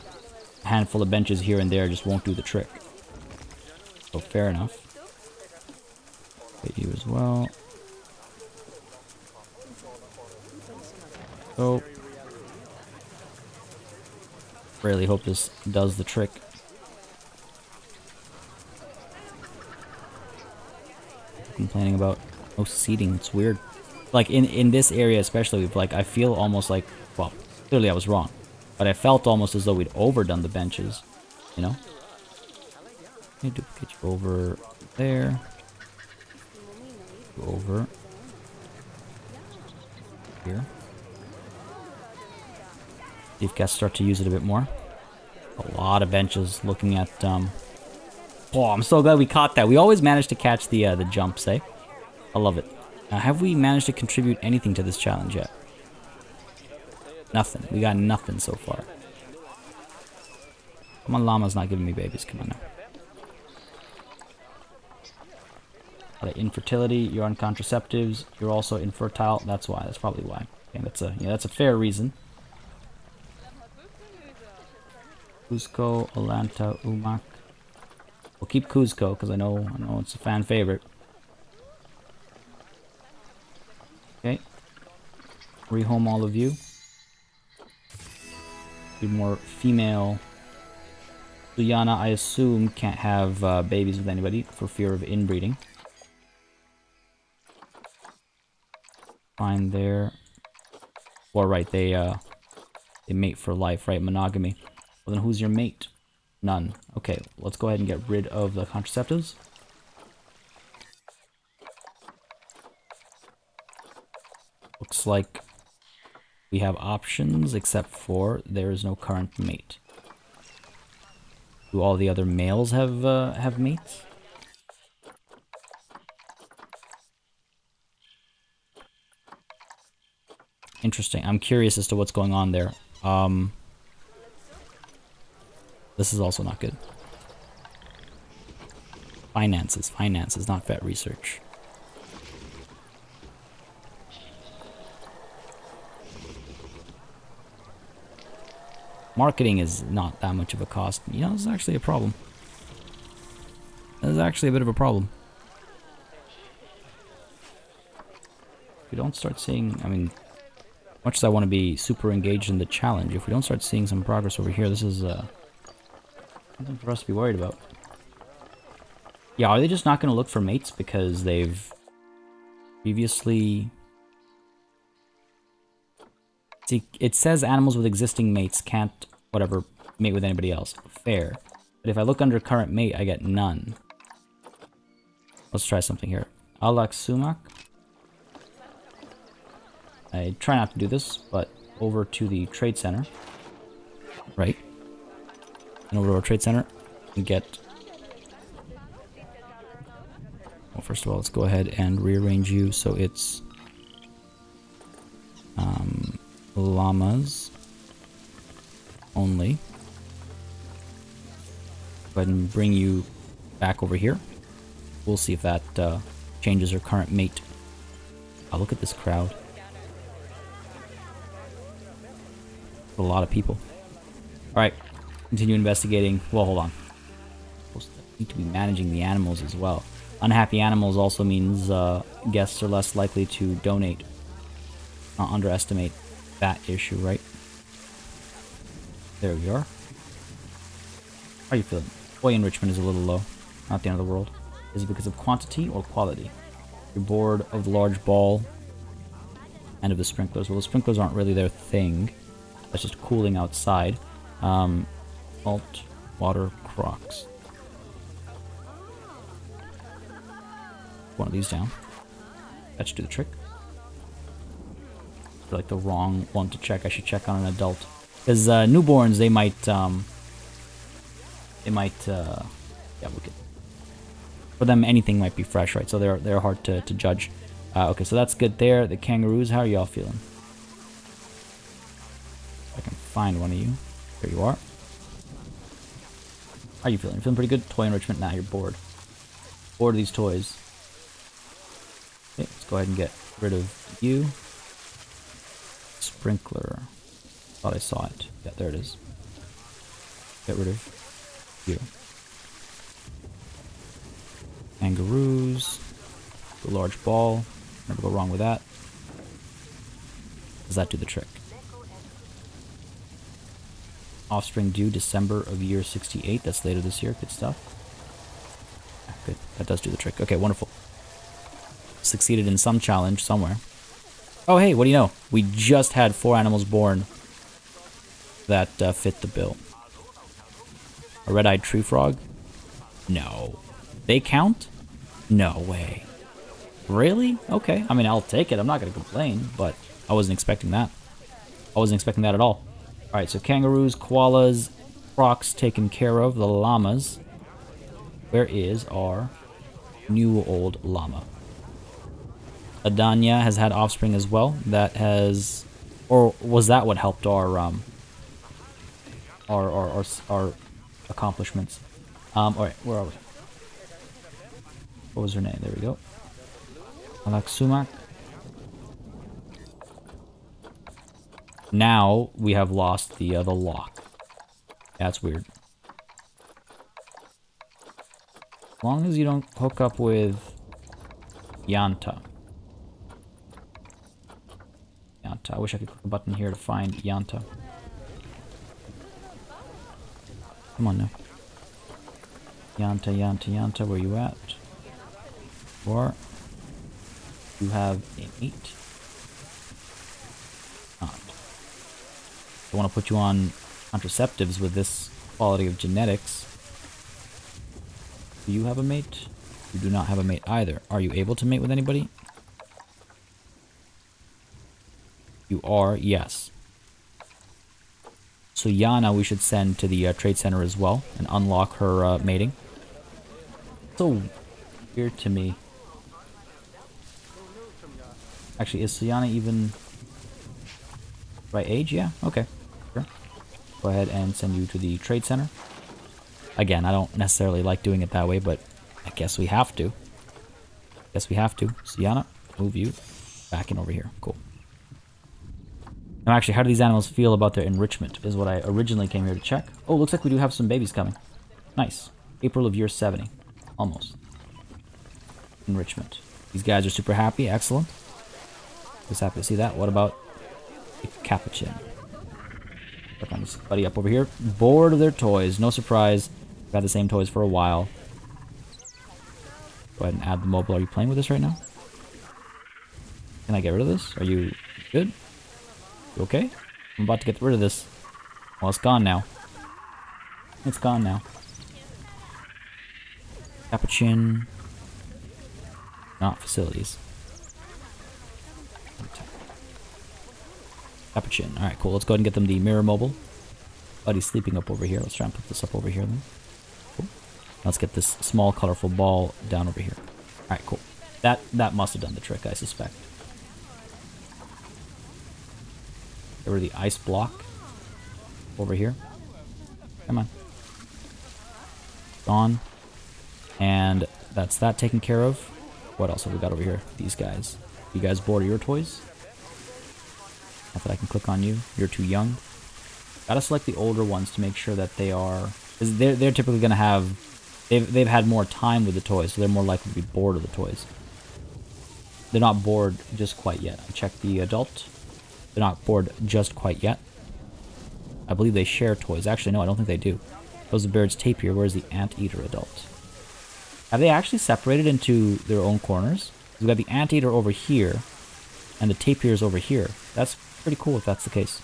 handful of benches here and there just won't do the trick. So fair enough. You as well. So... Really hope this does the trick. Complaining about no seating, it's weird. Like in, in this area especially, like I feel almost like, well, clearly I was wrong. But I felt almost as though we'd overdone the benches, you know? Let me duplicate you over there. Go over here. See if guests start to use it a bit more. A lot of benches looking at, um... Oh, I'm so glad we caught that. We always manage to catch the, uh, the jumps, eh? I love it. Now, have we managed to contribute anything to this challenge yet? Nothing. We got nothing so far. Come on, llama's not giving me babies. Come on now. Got infertility. You're on contraceptives. You're also infertile. That's why. That's probably why. Okay, that's a yeah. That's a fair reason. Kuzco, Alanta, Umak. We'll keep Kuzco because I know I know it's a fan favorite. Okay. Rehome all of you. Be more female. Luyana, I assume, can't have uh, babies with anybody for fear of inbreeding. Fine there. Or right, they uh, they mate for life, right? Monogamy. Well, then who's your mate? None. Okay, let's go ahead and get rid of the contraceptives. Looks like we have options, except for there is no current mate. Do all the other males have uh, have mates? Interesting. I'm curious as to what's going on there. Um, this is also not good. Finances, finances, not vet research. Marketing is not that much of a cost. You know, it's actually a problem. It's actually a bit of a problem. If we don't start seeing, I mean, much as I want to be super engaged in the challenge, if we don't start seeing some progress over here, this is uh, something for us to be worried about. Yeah, are they just not going to look for mates because they've previously See, it says animals with existing mates can't, whatever, mate with anybody else. Fair. But if I look under current mate, I get none. Let's try something here. Alak Sumak. I try not to do this, but over to the trade center. Right. And over to our trade center and get Well, first of all, let's go ahead and rearrange you so it's um, llamas only. Go ahead and bring you back over here. We'll see if that uh, changes her current mate. Oh, look at this crowd. A lot of people. Alright, continue investigating. Well, hold on. Need to be managing the animals as well. Unhappy animals also means uh, guests are less likely to donate. Not underestimate that issue, right? There we are. How are you feeling? Boy enrichment is a little low. Not the end of the world. Is it because of quantity or quality? You're bored of the large ball and of the sprinklers. Well, the sprinklers aren't really their thing. That's just cooling outside. Um, salt, water, crocs. One of these down. That should do the trick. like the wrong one to check. I should check on an adult. Because uh, newborns, they might, um, they might, uh, yeah, we could. For them, anything might be fresh, right? So they're they're hard to, to judge. Uh, okay, so that's good there. The kangaroos, how are y'all feeling? Find one of you. There you are. How are you feeling? Feeling pretty good? Toy enrichment? Nah, you're bored. Bored of these toys. Okay, let's go ahead and get rid of you. Sprinkler. Thought I saw it. Yeah, there it is. Get rid of you. Kangaroos. The large ball. Never go wrong with that. Does that do the trick? Offspring due December of year 68. That's later this year. Good stuff. Good. That does do the trick. Okay, wonderful. Succeeded in some challenge somewhere. Oh, hey, what do you know? We just had four animals born that uh, fit the bill. A red-eyed tree frog? No. They count? No way. Really? Okay. I mean, I'll take it. I'm not going to complain, but I wasn't expecting that. I wasn't expecting that at all. Alright, so kangaroos, koalas, crocs taken care of, the llamas. Where is our new old llama? Adanya has had offspring as well. That has... Or was that what helped our, um... Our, our, our, our accomplishments? Um, alright, where are we? What was her name? There we go. Alaksumak. Now we have lost the uh, the lock. That's weird. As long as you don't hook up with Yanta. Yanta. I wish I could click a button here to find Yanta. Come on now. Yanta, Yanta, Yanta, where you at? Or you have a mate. I want to put you on contraceptives with this quality of genetics. Do you have a mate? You do not have a mate either. Are you able to mate with anybody? You are, yes. So Yana we should send to the uh, trade center as well and unlock her uh, mating. So weird to me. Actually, is Sayana even right age? Yeah, okay. Go ahead and send you to the trade center. Again, I don't necessarily like doing it that way, but I guess we have to. Guess we have to. Sayana, move you back in over here. Cool. Now, actually, how do these animals feel about their enrichment is what I originally came here to check. Oh, looks like we do have some babies coming. Nice. April of year 70. Almost. Enrichment. These guys are super happy. Excellent. Just happy to see that. What about a capuchin? On buddy up over here. Bored of their toys. No surprise. We've had the same toys for a while. Go ahead and add the mobile. Are you playing with this right now? Can I get rid of this? Are you good? You okay? I'm about to get rid of this. Well, it's gone now. It's gone now. Capuchin. Not facilities. Capuchin. Alright, cool. Let's go ahead and get them the mirror mobile. Buddy's sleeping up over here. Let's try and put this up over here then. Cool. Let's get this small colorful ball down over here. Alright, cool. That, that must have done the trick, I suspect. There were the ice block over here. Come on. Gone. And that's that taken care of. What else have we got over here? These guys. You guys bored of your toys? Not that I can click on you. You're too young. Gotta select the older ones to make sure that they are... They're, they're typically gonna have... They've, they've had more time with the toys, so they're more likely to be bored of the toys. They're not bored just quite yet. I checked the adult. They're not bored just quite yet. I believe they share toys. Actually, no, I don't think they do. Those the Baird's tapir. Where's the anteater adult? Have they actually separated into their own corners? We've got the anteater over here, and the tapirs over here. That's pretty cool if that's the case.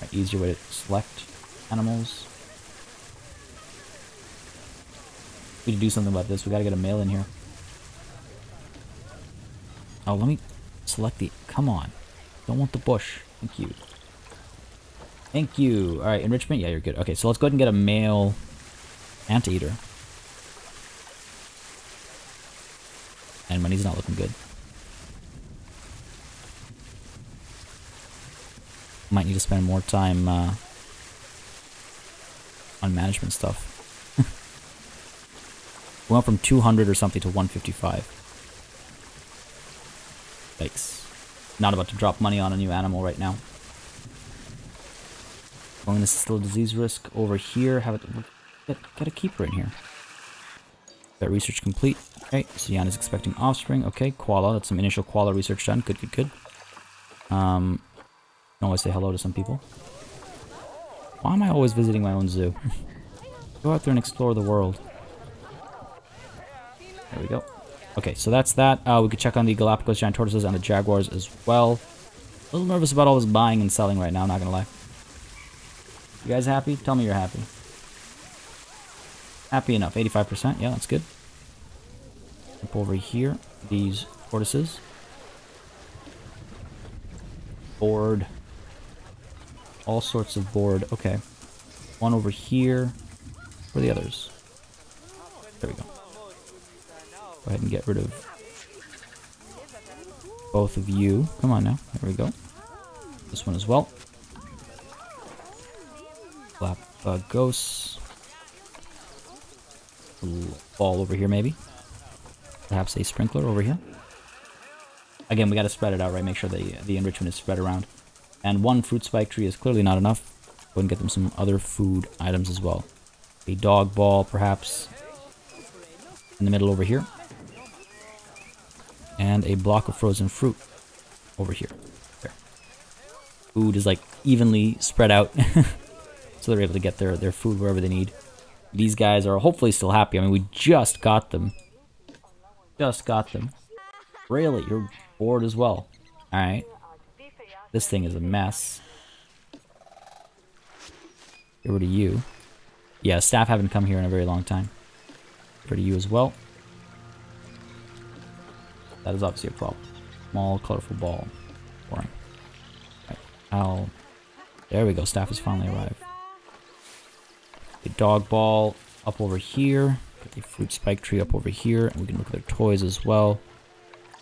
Right, easier way to select animals. We need to do something about this. We gotta get a male in here. Oh, let me select the... Come on. Don't want the bush. Thank you. Thank you. Alright, enrichment? Yeah, you're good. Okay, so let's go ahead and get a male anteater. And money's not looking good. Might need to spend more time uh, on management stuff. we went from 200 or something to 155. Yikes. Not about to drop money on a new animal right now. Going this is still disease risk over here. Have it get, get a keeper in here. That research complete. Okay, so Jan is expecting offspring. Okay, koala. That's some initial koala research done. Good, good, good. Um, Always say hello to some people. Why am I always visiting my own zoo? Go out there and explore the world. There we go. Okay, so that's that. Uh, we could check on the Galapagos giant tortoises and the jaguars as well. A little nervous about all this buying and selling right now, not gonna lie. You guys happy? Tell me you're happy. Happy enough. 85%. Yeah, that's good. Up over here. These tortoises. Bored. All sorts of bored. Okay. One over here. Where the others? There we go. Go ahead and get rid of both of you. Come on now. There we go. This one as well. Galapagos. A little ball over here, maybe. Perhaps a sprinkler over here. Again, we got to spread it out, right? Make sure the, the enrichment is spread around. And one fruit spike tree is clearly not enough. Go and get them some other food items as well. A dog ball, perhaps, in the middle over here and a block of frozen fruit over here. There. Food is like evenly spread out, so they're able to get their, their food wherever they need. These guys are hopefully still happy. I mean, we just got them. Just got them. Really? You're bored as well. Alright. This thing is a mess. Get rid of you. Yeah, staff haven't come here in a very long time. Get rid of you as well. That is obviously a problem. Small, colorful ball. Boring. Right. Ow. There we go. Staff has finally arrived. The dog ball up over here. The fruit spike tree up over here. And we can look at their toys as well.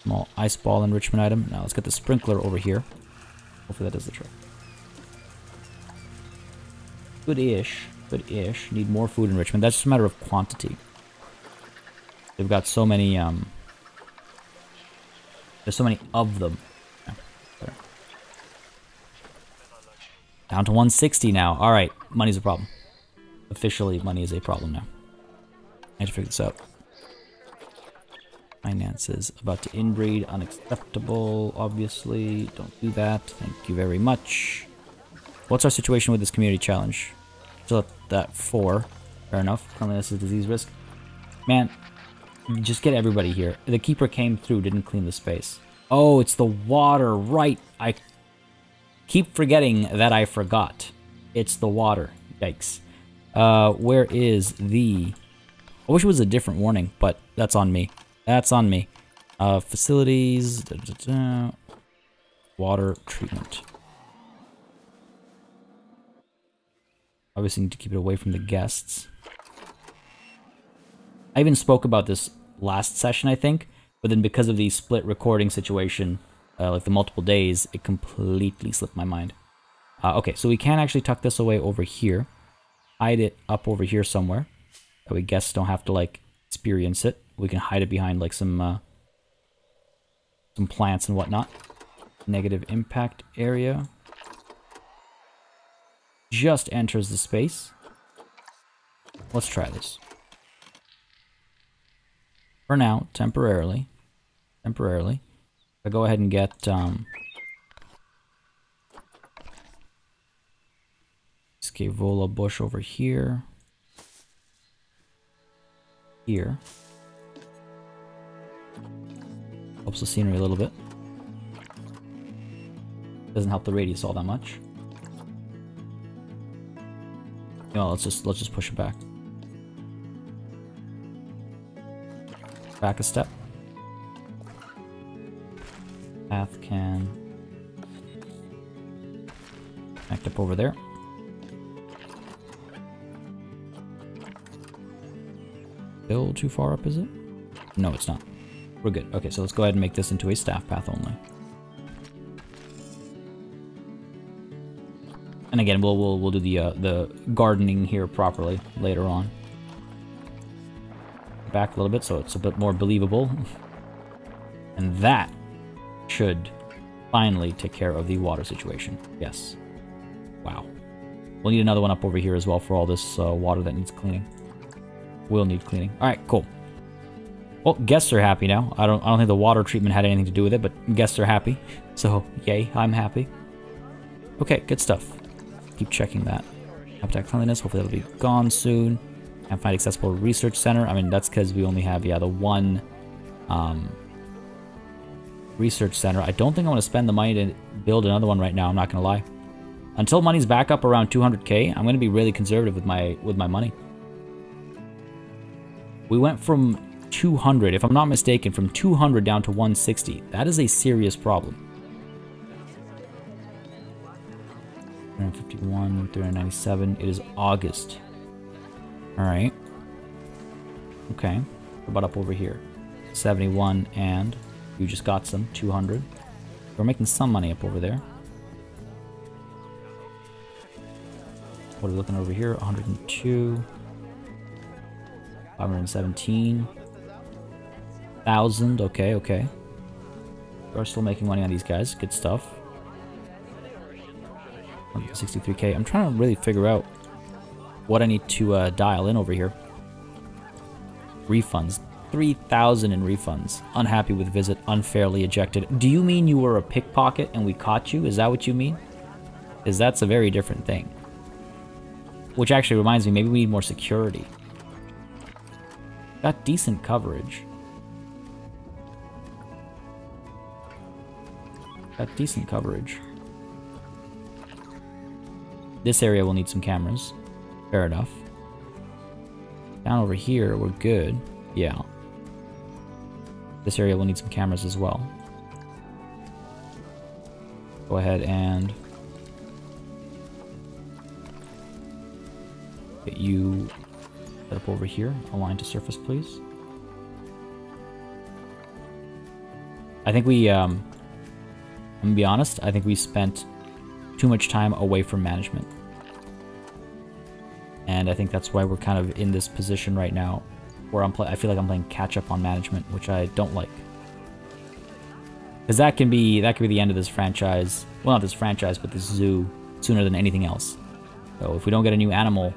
Small ice ball enrichment item. Now let's get the sprinkler over here. Hopefully that does the trick. Good-ish. Good-ish. Need more food enrichment. That's just a matter of quantity. They've got so many, um, there's so many of them. Down to 160 now. Alright, money's a problem. Officially, money is a problem now. I have to figure this out. Finances about to inbreed. Unacceptable, obviously. Don't do that. Thank you very much. What's our situation with this community challenge? Still at that 4. Fair enough. Cleanliness is disease risk. Man, just get everybody here. The keeper came through, didn't clean the space. Oh, it's the water, right. I keep forgetting that I forgot. It's the water. Yikes. Uh, where is the... I wish it was a different warning, but that's on me. That's on me. Uh, facilities... Da, da, da, water treatment. Obviously need to keep it away from the guests. I even spoke about this last session, I think. But then because of the split recording situation, uh, like the multiple days, it completely slipped my mind. Uh, okay, so we can actually tuck this away over here. Hide it up over here somewhere. That we guests don't have to, like, experience it. We can hide it behind, like, some, uh, some plants and whatnot. Negative impact area. Just enters the space. Let's try this. For now, temporarily. Temporarily. I go ahead and get um, Scaevola bush over here. Here. Helps the scenery a little bit. Doesn't help the radius all that much. You know, let's just let's just push it back. Back a step. Path can connect up over there. Still too far up, is it? No, it's not. We're good. Okay, so let's go ahead and make this into a staff path only. And again, we'll we'll we'll do the uh, the gardening here properly later on. Back a little bit so it's a bit more believable. and that should finally take care of the water situation. Yes. Wow. We'll need another one up over here as well for all this uh, water that needs cleaning. We'll need cleaning. All right, cool. Well, guests are happy now. I don't I don't think the water treatment had anything to do with it, but guests are happy. So, yay, I'm happy. Okay, good stuff. Keep checking that. Habitat cleanliness, hopefully that'll be gone soon. And find accessible research center. I mean, that's because we only have, yeah, the one um, research center. I don't think I want to spend the money to build another one right now, I'm not going to lie. Until money's back up around 200k, I'm going to be really conservative with my with my money. We went from 200, if I'm not mistaken, from 200 down to 160. That is a serious problem. 351, 397. It is August. Alright. Okay. What about up over here? 71 and you just got some, 200. We're making some money up over there. What are we looking over here? 102. 517. 1,000. Okay, okay. We're still making money on these guys. Good stuff. 63k. I'm trying to really figure out what I need to uh, dial in over here. Refunds. 3,000 in refunds. Unhappy with visit, unfairly ejected. Do you mean you were a pickpocket and we caught you? Is that what you mean? Because that's a very different thing. Which actually reminds me, maybe we need more security. Got decent coverage. Decent coverage. This area will need some cameras. Fair enough. Down over here, we're good. Yeah. This area will need some cameras as well. Go ahead and get you set up over here. Align to surface, please. I think we, um, I'm gonna be honest, I think we spent too much time away from management. And I think that's why we're kind of in this position right now where I'm I feel like I'm playing catch up on management, which I don't like. Because that can be that could be the end of this franchise. Well, not this franchise, but this zoo sooner than anything else. So if we don't get a new animal,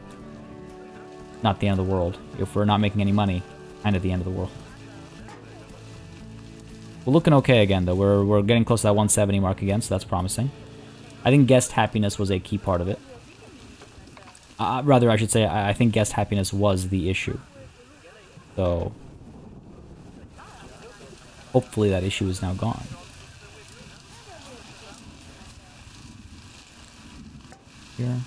not the end of the world. If we're not making any money, kind of the end of the world. We're looking okay again, though. We're, we're getting close to that 170 mark again, so that's promising. I think guest happiness was a key part of it. Uh, rather, I should say, I, I think guest happiness was the issue. So, hopefully that issue is now gone. Here.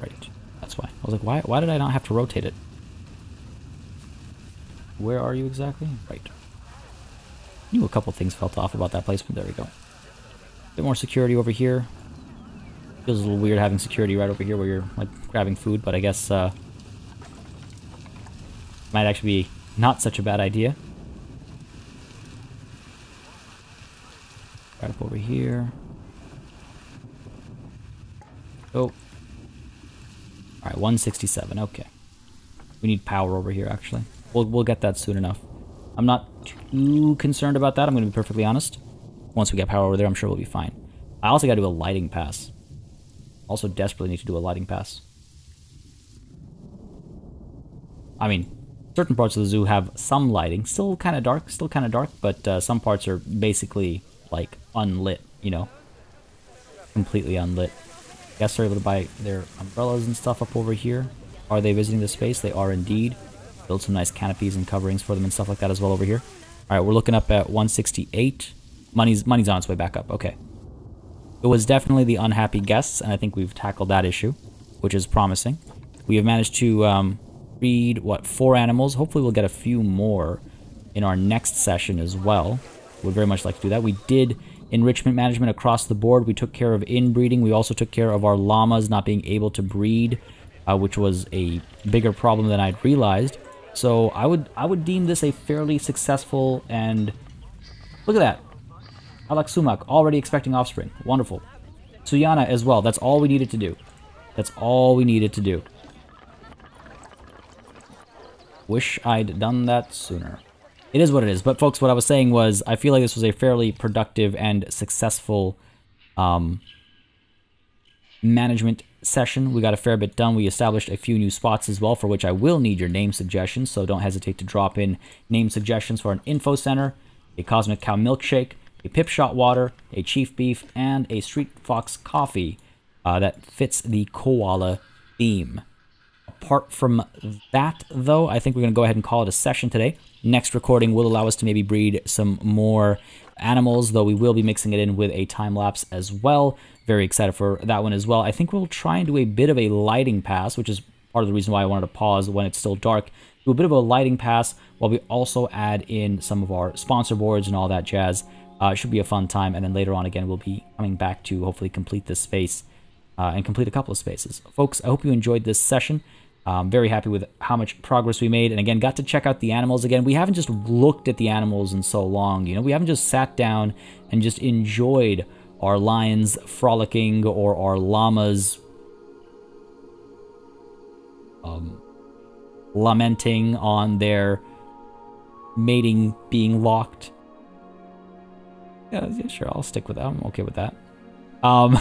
Right, that's why. I was like, why, why did I not have to rotate it? Where are you exactly? Right. Knew a couple things felt off about that placement. There we go. Bit more security over here. Feels a little weird having security right over here where you're like grabbing food, but I guess uh, Might actually be not such a bad idea. Right up over here. Oh. Alright, 167, okay. We need power over here, actually. We'll, we'll get that soon enough. I'm not too concerned about that, I'm going to be perfectly honest. Once we get power over there, I'm sure we'll be fine. I also got to do a lighting pass. Also desperately need to do a lighting pass. I mean, certain parts of the zoo have some lighting. Still kind of dark, still kind of dark, but uh, some parts are basically, like, unlit, you know? Completely unlit. Guests are able to buy their umbrellas and stuff up over here. Are they visiting the space? They are indeed. Build some nice canopies and coverings for them and stuff like that as well over here. Alright, we're looking up at 168. Money's, money's on its way back up. Okay. It was definitely the unhappy guests, and I think we've tackled that issue, which is promising. We have managed to um, breed, what, four animals. Hopefully we'll get a few more in our next session as well. We'd very much like to do that. We did enrichment management across the board. We took care of inbreeding. We also took care of our llamas not being able to breed, uh, which was a bigger problem than I'd realized. So I would I would deem this a fairly successful and look at that. Alex Sumac already expecting offspring. Wonderful. Suyana as well. That's all we needed to do. That's all we needed to do. Wish I'd done that sooner. It is what it is. But folks, what I was saying was I feel like this was a fairly productive and successful um, management session. We got a fair bit done. We established a few new spots as well, for which I will need your name suggestions. So don't hesitate to drop in name suggestions for an info center, a Cosmic Cow milkshake, a Pip Shot water, a Chief Beef, and a Street Fox coffee uh, that fits the koala theme. Apart from that, though, I think we're going to go ahead and call it a session today. Next recording will allow us to maybe breed some more animals, though we will be mixing it in with a time lapse as well. Very excited for that one as well. I think we'll try and do a bit of a lighting pass, which is part of the reason why I wanted to pause when it's still dark. Do a bit of a lighting pass while we also add in some of our sponsor boards and all that jazz. Uh, it should be a fun time, and then later on again, we'll be coming back to hopefully complete this space uh, and complete a couple of spaces. Folks, I hope you enjoyed this session. I'm very happy with how much progress we made, and again, got to check out the animals again. We haven't just looked at the animals in so long, you know, we haven't just sat down and just enjoyed our lions frolicking or our llamas um, lamenting on their mating being locked yeah, yeah, sure, I'll stick with that. I'm okay with that. Um,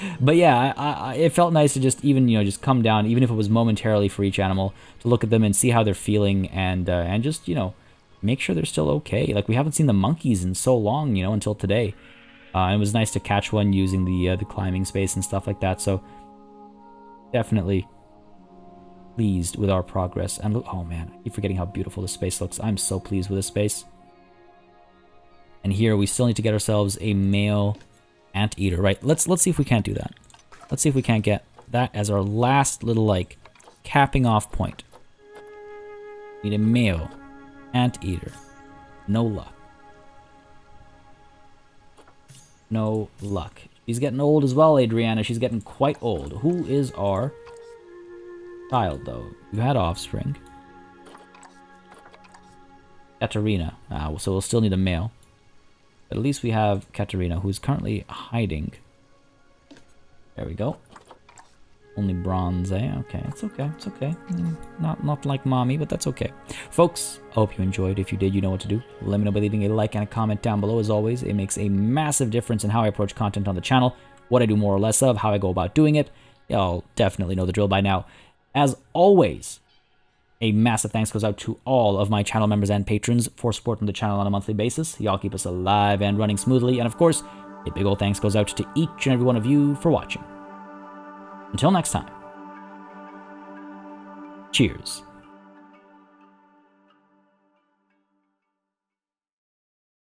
but yeah, I, I, it felt nice to just even you know just come down, even if it was momentarily for each animal, to look at them and see how they're feeling, and uh, and just you know make sure they're still okay. Like we haven't seen the monkeys in so long, you know, until today. Uh, it was nice to catch one using the uh, the climbing space and stuff like that. So definitely pleased with our progress. And look, oh man, I keep forgetting how beautiful this space looks. I'm so pleased with this space. And here we still need to get ourselves a male anteater, right? Let's let's see if we can't do that. Let's see if we can't get that as our last little like capping off point. Need a male anteater. No luck. No luck. She's getting old as well, Adriana. She's getting quite old. Who is our child, though? You had offspring. Katarina. Ah, so we'll still need a male. But at least we have Katerina, who's currently hiding. There we go. Only bronze, eh? Okay, it's okay, it's okay. Mm, not not like mommy, but that's okay. Folks, I hope you enjoyed. If you did, you know what to do. Let me know by leaving a like and a comment down below. As always, it makes a massive difference in how I approach content on the channel, what I do more or less of, how I go about doing it. Y'all definitely know the drill by now. As always, a massive thanks goes out to all of my channel members and patrons for supporting the channel on a monthly basis. Y'all keep us alive and running smoothly. And of course, a big old thanks goes out to each and every one of you for watching. Until next time, cheers.